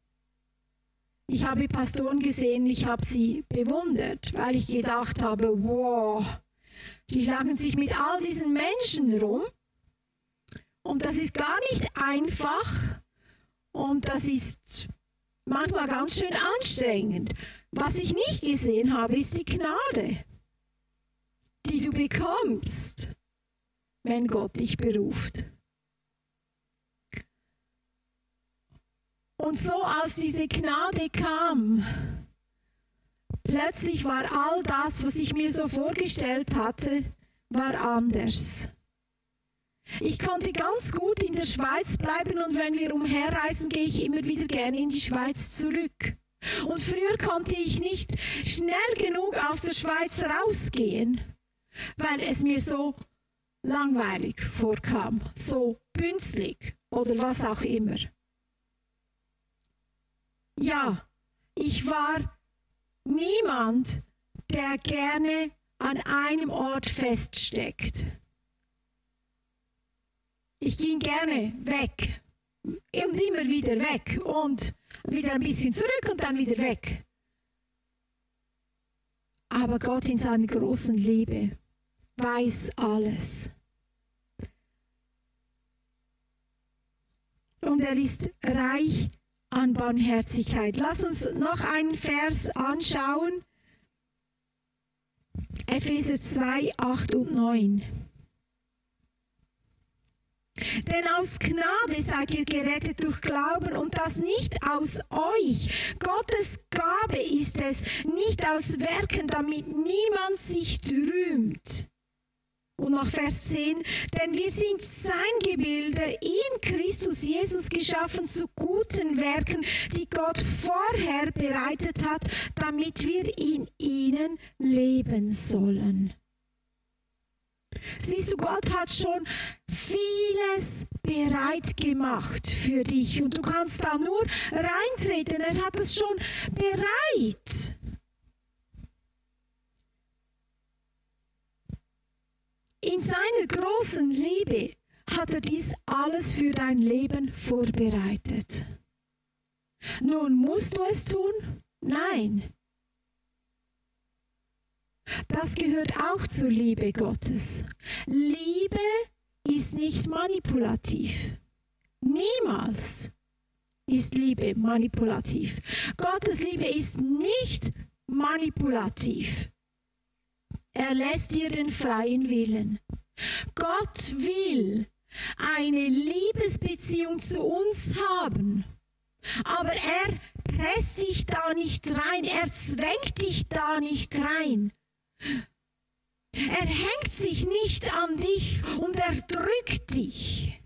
Ich habe Pastoren gesehen, ich habe sie bewundert, weil ich gedacht habe, wow, die schlagen sich mit all diesen Menschen rum und das ist gar nicht einfach und das ist manchmal ganz schön anstrengend. Was ich nicht gesehen habe, ist die Gnade, die du bekommst, wenn Gott dich beruft. Und so als diese Gnade kam, plötzlich war all das, was ich mir so vorgestellt hatte, war anders. Ich konnte ganz gut in der Schweiz bleiben und wenn wir umherreisen, gehe ich immer wieder gerne in die Schweiz zurück. Und früher konnte ich nicht schnell genug aus der Schweiz rausgehen, weil es mir so langweilig vorkam, so bünzlig oder was auch immer. Ja, ich war niemand, der gerne an einem Ort feststeckt. Ich ging gerne weg und immer wieder weg und wieder ein bisschen zurück und dann wieder weg. Aber Gott in seiner großen Liebe weiß alles. Und er ist reich an Barmherzigkeit. Lass uns noch einen Vers anschauen. Epheser 2, 8 und 9. Denn aus Gnade seid ihr gerettet durch Glauben und das nicht aus euch. Gottes Gabe ist es, nicht aus Werken, damit niemand sich rühmt. Und nach Vers 10, denn wir sind sein Gebilde in Christus Jesus geschaffen zu guten Werken, die Gott vorher bereitet hat, damit wir in ihnen leben sollen. Siehst du, Gott hat schon vieles bereit gemacht für dich und du kannst da nur reintreten. Er hat es schon bereit. In seiner großen Liebe hat er dies alles für dein Leben vorbereitet. Nun musst du es tun? Nein. Das gehört auch zur Liebe Gottes. Liebe ist nicht manipulativ. Niemals ist Liebe manipulativ. Gottes Liebe ist nicht manipulativ. Er lässt dir den freien Willen. Gott will eine Liebesbeziehung zu uns haben. Aber er presst dich da nicht rein, er zwängt dich da nicht rein. Er hängt sich nicht an dich und er drückt dich.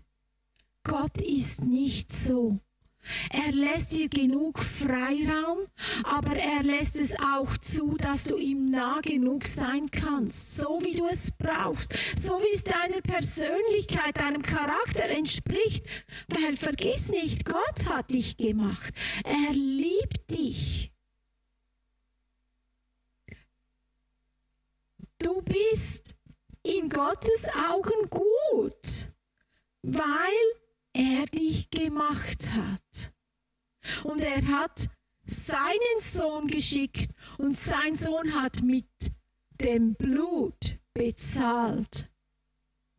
Gott ist nicht so. Er lässt dir genug Freiraum, aber er lässt es auch zu, dass du ihm nah genug sein kannst, so wie du es brauchst, so wie es deiner Persönlichkeit, deinem Charakter entspricht. Weil vergiss nicht, Gott hat dich gemacht. Er liebt dich. Du bist in Gottes Augen gut, weil er dich gemacht hat. Und er hat seinen Sohn geschickt und sein Sohn hat mit dem Blut bezahlt,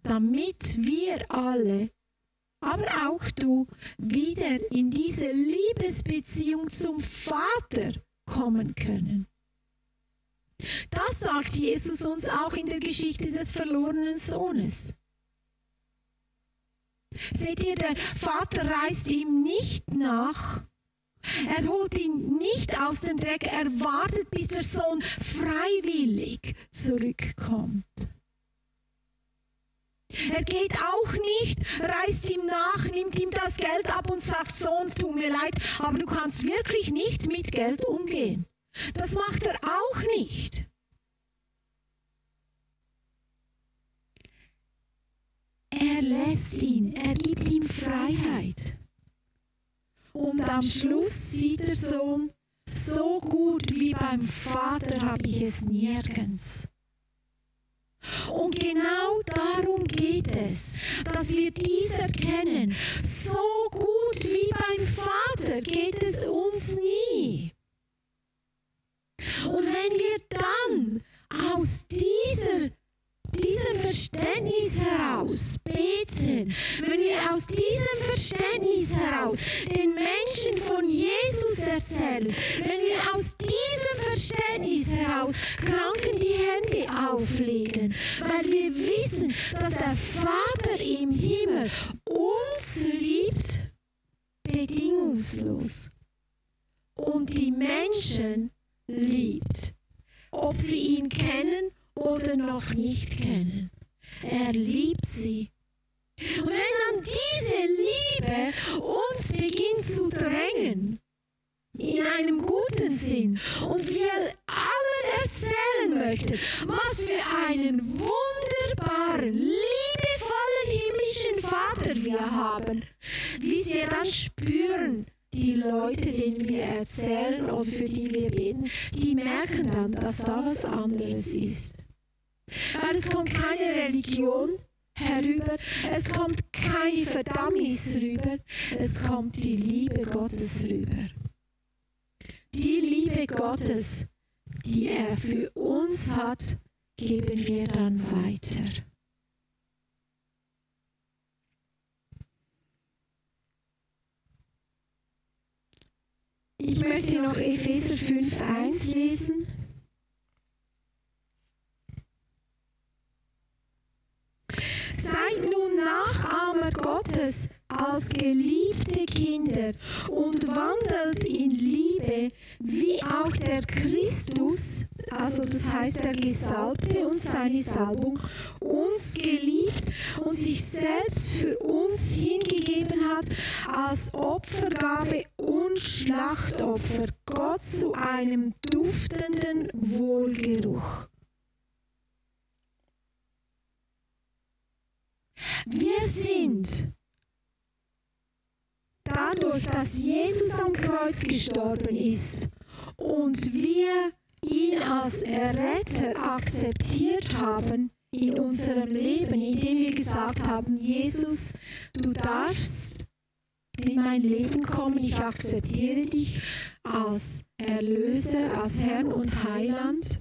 damit wir alle, aber auch du, wieder in diese Liebesbeziehung zum Vater kommen können. Das sagt Jesus uns auch in der Geschichte des verlorenen Sohnes. Seht ihr, der Vater reist ihm nicht nach. Er holt ihn nicht aus dem Dreck, er wartet, bis der Sohn freiwillig zurückkommt. Er geht auch nicht, reist ihm nach, nimmt ihm das Geld ab und sagt, Sohn, tut mir leid, aber du kannst wirklich nicht mit Geld umgehen. Das macht er auch nicht. Er lässt ihn, er gibt ihm Freiheit. Und am Schluss sieht der Sohn, so gut wie beim Vater habe ich es nirgends. Und genau darum geht es, dass wir dies erkennen. So gut wie beim Vater geht es uns nie. Und wenn wir dann aus dieser diesem Verständnis heraus beten, wenn wir aus diesem Verständnis heraus den Menschen von Jesus erzählen, wenn wir aus diesem Verständnis heraus Kranken die Hände auflegen, weil wir wissen, dass der Vater im Himmel uns liebt, bedingungslos und die Menschen liebt, ob sie ihn kennen oder noch nicht kennen. Er liebt sie. Und wenn dann diese Liebe uns beginnt zu drängen, in einem guten Sinn, und wir allen erzählen möchten, was für einen wunderbaren, liebevollen himmlischen Vater wir haben, wie sie dann spüren, die Leute, denen wir erzählen oder für die wir beten, die merken dann, dass da was anderes ist. Weil es kommt keine Religion herüber, es kommt keine Verdammnis rüber, es kommt die Liebe Gottes rüber. Die Liebe Gottes, die er für uns hat, geben wir dann weiter. Ich möchte noch Epheser 5.1 lesen. Seid nun Nachahmer Gottes als geliebte Kinder und wandelt in Liebe, wie auch der Christus also das heißt der Gesalbte und seine Salbung, uns geliebt und sich selbst für uns hingegeben hat als Opfergabe und Schlachtopfer, Gott zu einem duftenden Wohlgeruch. Wir sind dadurch, dass Jesus am Kreuz gestorben ist und wir ihn als Erretter akzeptiert haben in unserem Leben, indem wir gesagt haben, Jesus, du darfst in mein Leben kommen, ich akzeptiere dich als Erlöser, als Herrn und Heiland.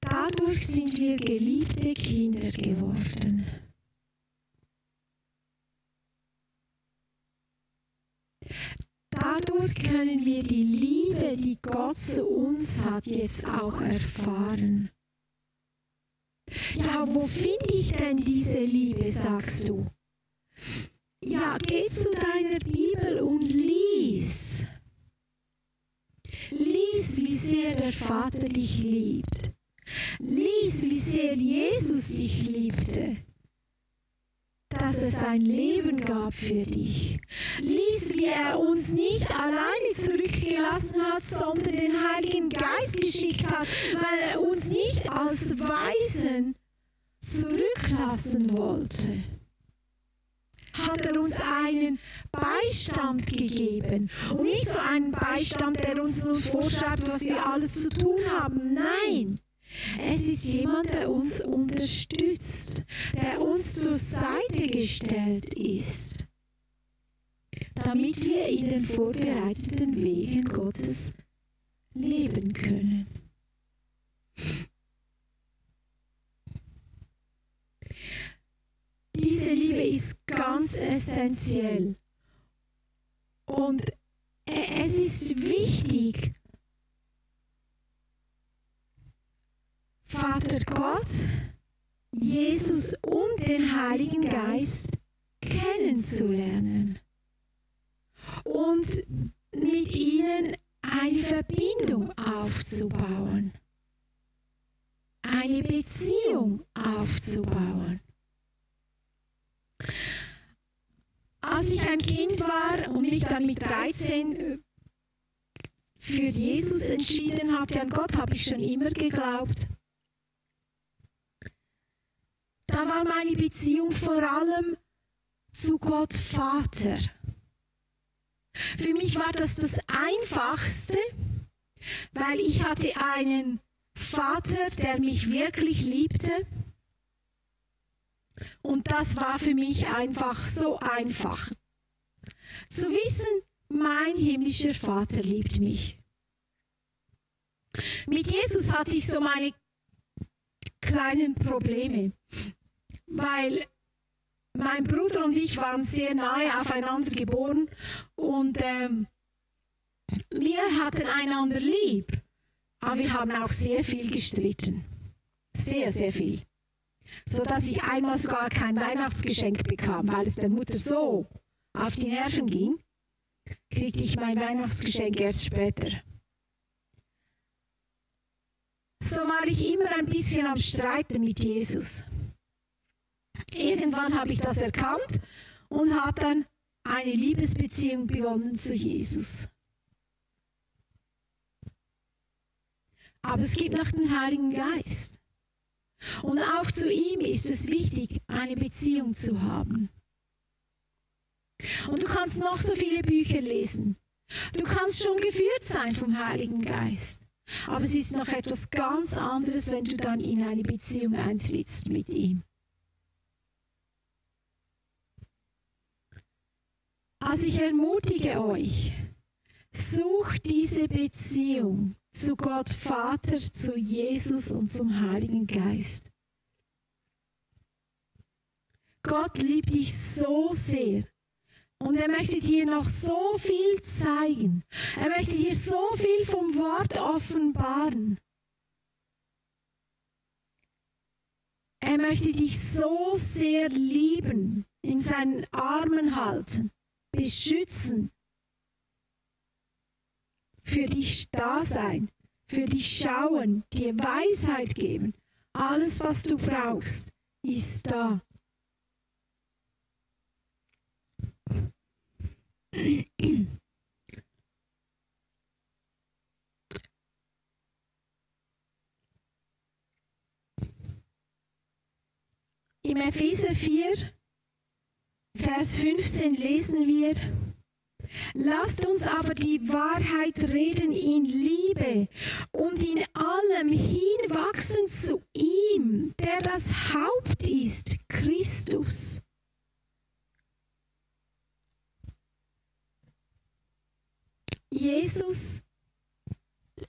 Dadurch sind wir geliebte Kinder geworden. Dadurch können wir die Liebe, die Gott zu uns hat, jetzt auch erfahren. Ja, wo finde ich denn diese Liebe, sagst du? Ja, geh zu deiner Bibel und lies. Lies, wie sehr der Vater dich liebt. Lies, wie sehr Jesus dich liebte dass er sein Leben gab für dich. Lies, wie er uns nicht alleine zurückgelassen hat, sondern den Heiligen Geist geschickt hat, weil er uns nicht als Weisen zurücklassen wollte. Hat er uns einen Beistand gegeben. Und nicht so einen Beistand, der uns nur vorschreibt, was wir alles zu tun haben. Nein, es ist jemand, der uns unterstützt, der uns zur Seite gestellt ist, damit wir in den vorbereiteten Wegen Gottes leben können. Diese Liebe ist ganz essentiell. Und es ist wichtig, Vater Gott, Jesus und den Heiligen Geist kennenzulernen und mit ihnen eine Verbindung aufzubauen, eine Beziehung aufzubauen. Als ich ein Kind war und mich dann mit 13 für Jesus entschieden hatte, an Gott habe ich schon immer geglaubt. Da war meine Beziehung vor allem zu Gott Vater. Für mich war das das Einfachste, weil ich hatte einen Vater, der mich wirklich liebte. Und das war für mich einfach so einfach. Zu wissen, mein himmlischer Vater liebt mich. Mit Jesus hatte ich so meine kleinen Probleme weil mein Bruder und ich waren sehr nahe aufeinander geboren und ähm, wir hatten einander lieb, aber wir haben auch sehr viel gestritten. Sehr, sehr viel. So dass ich einmal sogar kein Weihnachtsgeschenk bekam, weil es der Mutter so auf die Nerven ging, kriegte ich mein Weihnachtsgeschenk erst später. So war ich immer ein bisschen am Streiten mit Jesus. Irgendwann habe ich das erkannt und habe dann eine Liebesbeziehung begonnen zu Jesus. Aber es gibt noch den Heiligen Geist. Und auch zu ihm ist es wichtig, eine Beziehung zu haben. Und du kannst noch so viele Bücher lesen. Du kannst schon geführt sein vom Heiligen Geist. Aber es ist noch etwas ganz anderes, wenn du dann in eine Beziehung eintrittst mit ihm. Also ich ermutige euch, sucht diese Beziehung zu Gott Vater, zu Jesus und zum Heiligen Geist. Gott liebt dich so sehr. Und er möchte dir noch so viel zeigen. Er möchte dir so viel vom Wort offenbaren. Er möchte dich so sehr lieben, in seinen Armen halten beschützen. für dich da sein, für dich schauen, dir Weisheit geben. Alles, was du brauchst, ist da. Im Epheser 4, Vers 15 lesen wir, Lasst uns aber die Wahrheit reden in Liebe und in allem hinwachsen zu ihm, der das Haupt ist, Christus. Jesus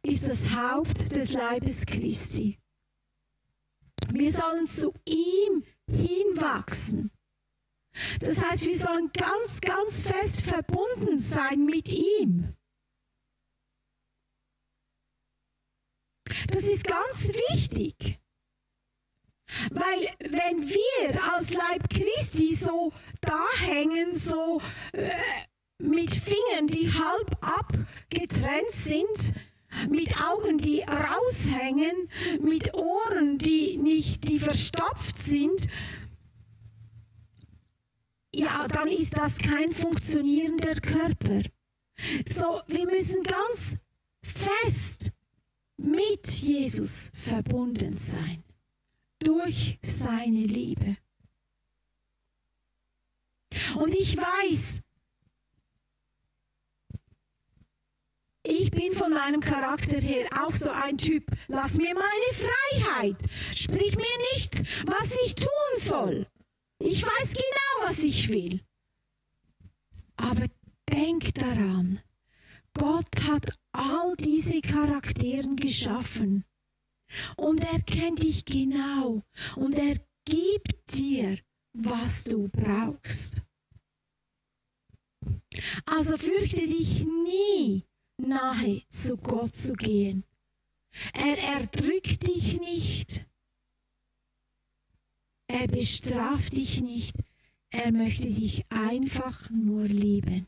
ist das Haupt des Leibes Christi. Wir sollen zu ihm hinwachsen. Das heißt, wir sollen ganz, ganz fest verbunden sein mit ihm. Das ist ganz wichtig. Weil wenn wir als Leib Christi so da hängen, so äh, mit Fingern, die halb abgetrennt sind, mit Augen, die raushängen, mit Ohren, die nicht, die verstopft sind, ja, dann ist das kein funktionierender Körper. So, wir müssen ganz fest mit Jesus verbunden sein. Durch seine Liebe. Und ich weiß, ich bin von meinem Charakter her auch so ein Typ. Lass mir meine Freiheit. Sprich mir nicht, was ich tun soll. Ich weiß genau, was ich will. Aber denk daran, Gott hat all diese Charakteren geschaffen. Und er kennt dich genau. Und er gibt dir, was du brauchst. Also fürchte dich nie, nahe zu Gott zu gehen. Er erdrückt dich nicht. Er bestraft dich nicht. Er möchte dich einfach nur lieben.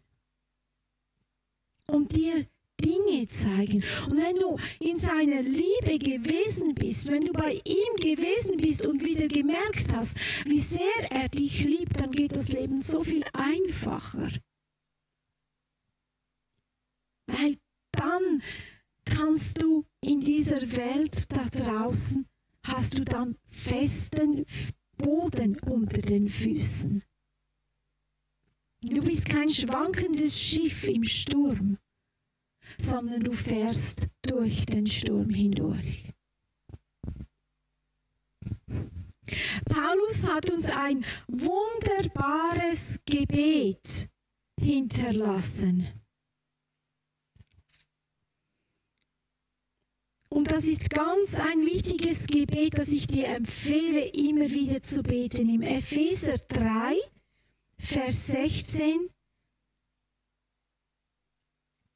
Und dir Dinge zeigen. Und wenn du in seiner Liebe gewesen bist, wenn du bei ihm gewesen bist und wieder gemerkt hast, wie sehr er dich liebt, dann geht das Leben so viel einfacher. Weil dann kannst du in dieser Welt da draußen, hast du dann festen Boden unter den Füßen. Du bist kein schwankendes Schiff im Sturm, sondern du fährst durch den Sturm hindurch. Paulus hat uns ein wunderbares Gebet hinterlassen. Und das ist ganz ein wichtiges Gebet, das ich dir empfehle, immer wieder zu beten. Im Epheser 3, Vers 16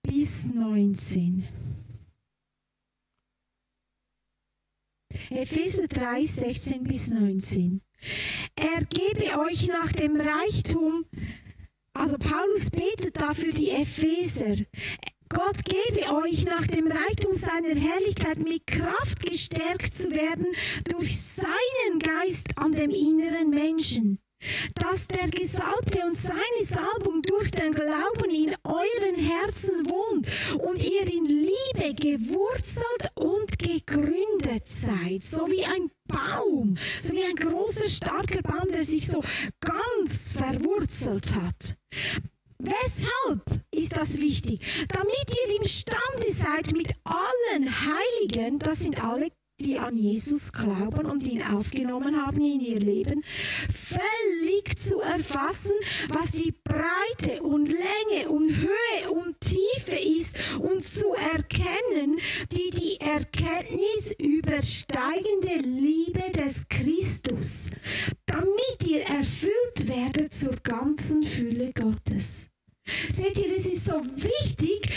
bis 19. Epheser 3, 16 bis 19. Er gebe euch nach dem Reichtum, also Paulus betet da für die Epheser. Gott gebe euch nach dem Reichtum seiner Herrlichkeit mit Kraft gestärkt zu werden durch seinen Geist an dem inneren Menschen, dass der Gesalbte und seine Salbung durch den Glauben in euren Herzen wohnt und ihr in Liebe gewurzelt und gegründet seid, so wie ein Baum, so wie ein großer, starker Baum, der sich so ganz verwurzelt hat. Weshalb ist das wichtig? Damit ihr imstande seid, mit allen Heiligen, das sind alle, die an Jesus glauben und ihn aufgenommen haben in ihr Leben, völlig zu erfassen, was die Breite und Länge und Höhe und Tiefe ist und zu erkennen, die die Erkenntnis übersteigende Liebe des Christus, damit ihr erfüllt werdet zur ganzen Fülle Gottes. Seht ihr, es ist so wichtig,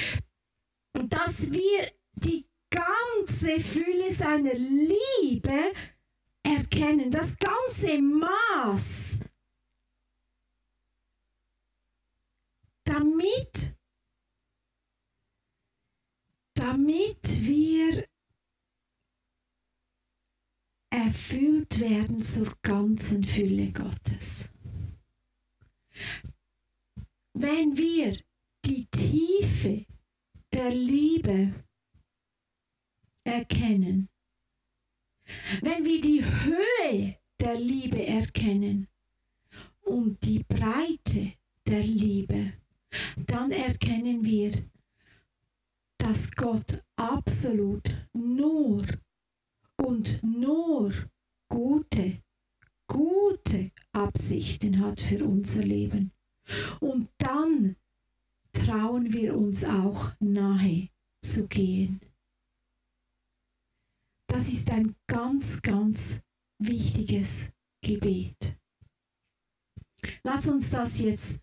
dass wir die ganze Fülle seiner Liebe erkennen, das ganze Maß, damit damit wir erfüllt werden zur ganzen Fülle Gottes. Wenn wir die Tiefe der Liebe erkennen, wenn wir die Höhe der Liebe erkennen und die Breite der Liebe, dann erkennen wir, dass Gott absolut nur und nur gute, gute Absichten hat für unser Leben. Und dann trauen wir uns auch nahe zu gehen. Das ist ein ganz, ganz wichtiges Gebet. Lass uns das jetzt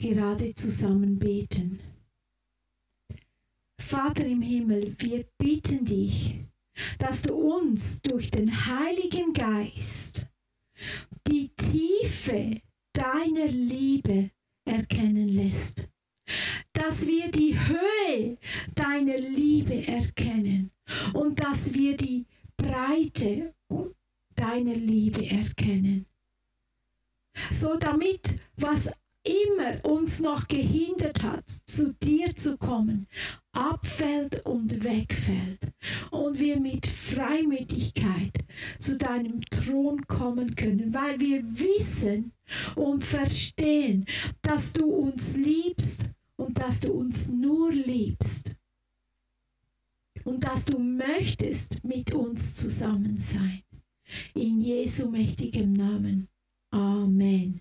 gerade zusammen beten. Vater im Himmel, wir bitten dich, dass du uns durch den Heiligen Geist die Tiefe deiner Liebe erkennen lässt, dass wir die Höhe deiner Liebe erkennen und dass wir die Breite deiner Liebe erkennen. So damit, was immer uns noch gehindert hat, zu dir zu kommen, abfällt und wegfällt und wir mit Freimütigkeit zu deinem Thron kommen können, weil wir wissen und verstehen, dass du uns liebst und dass du uns nur liebst und dass du möchtest mit uns zusammen sein. In Jesu mächtigem Namen. Amen.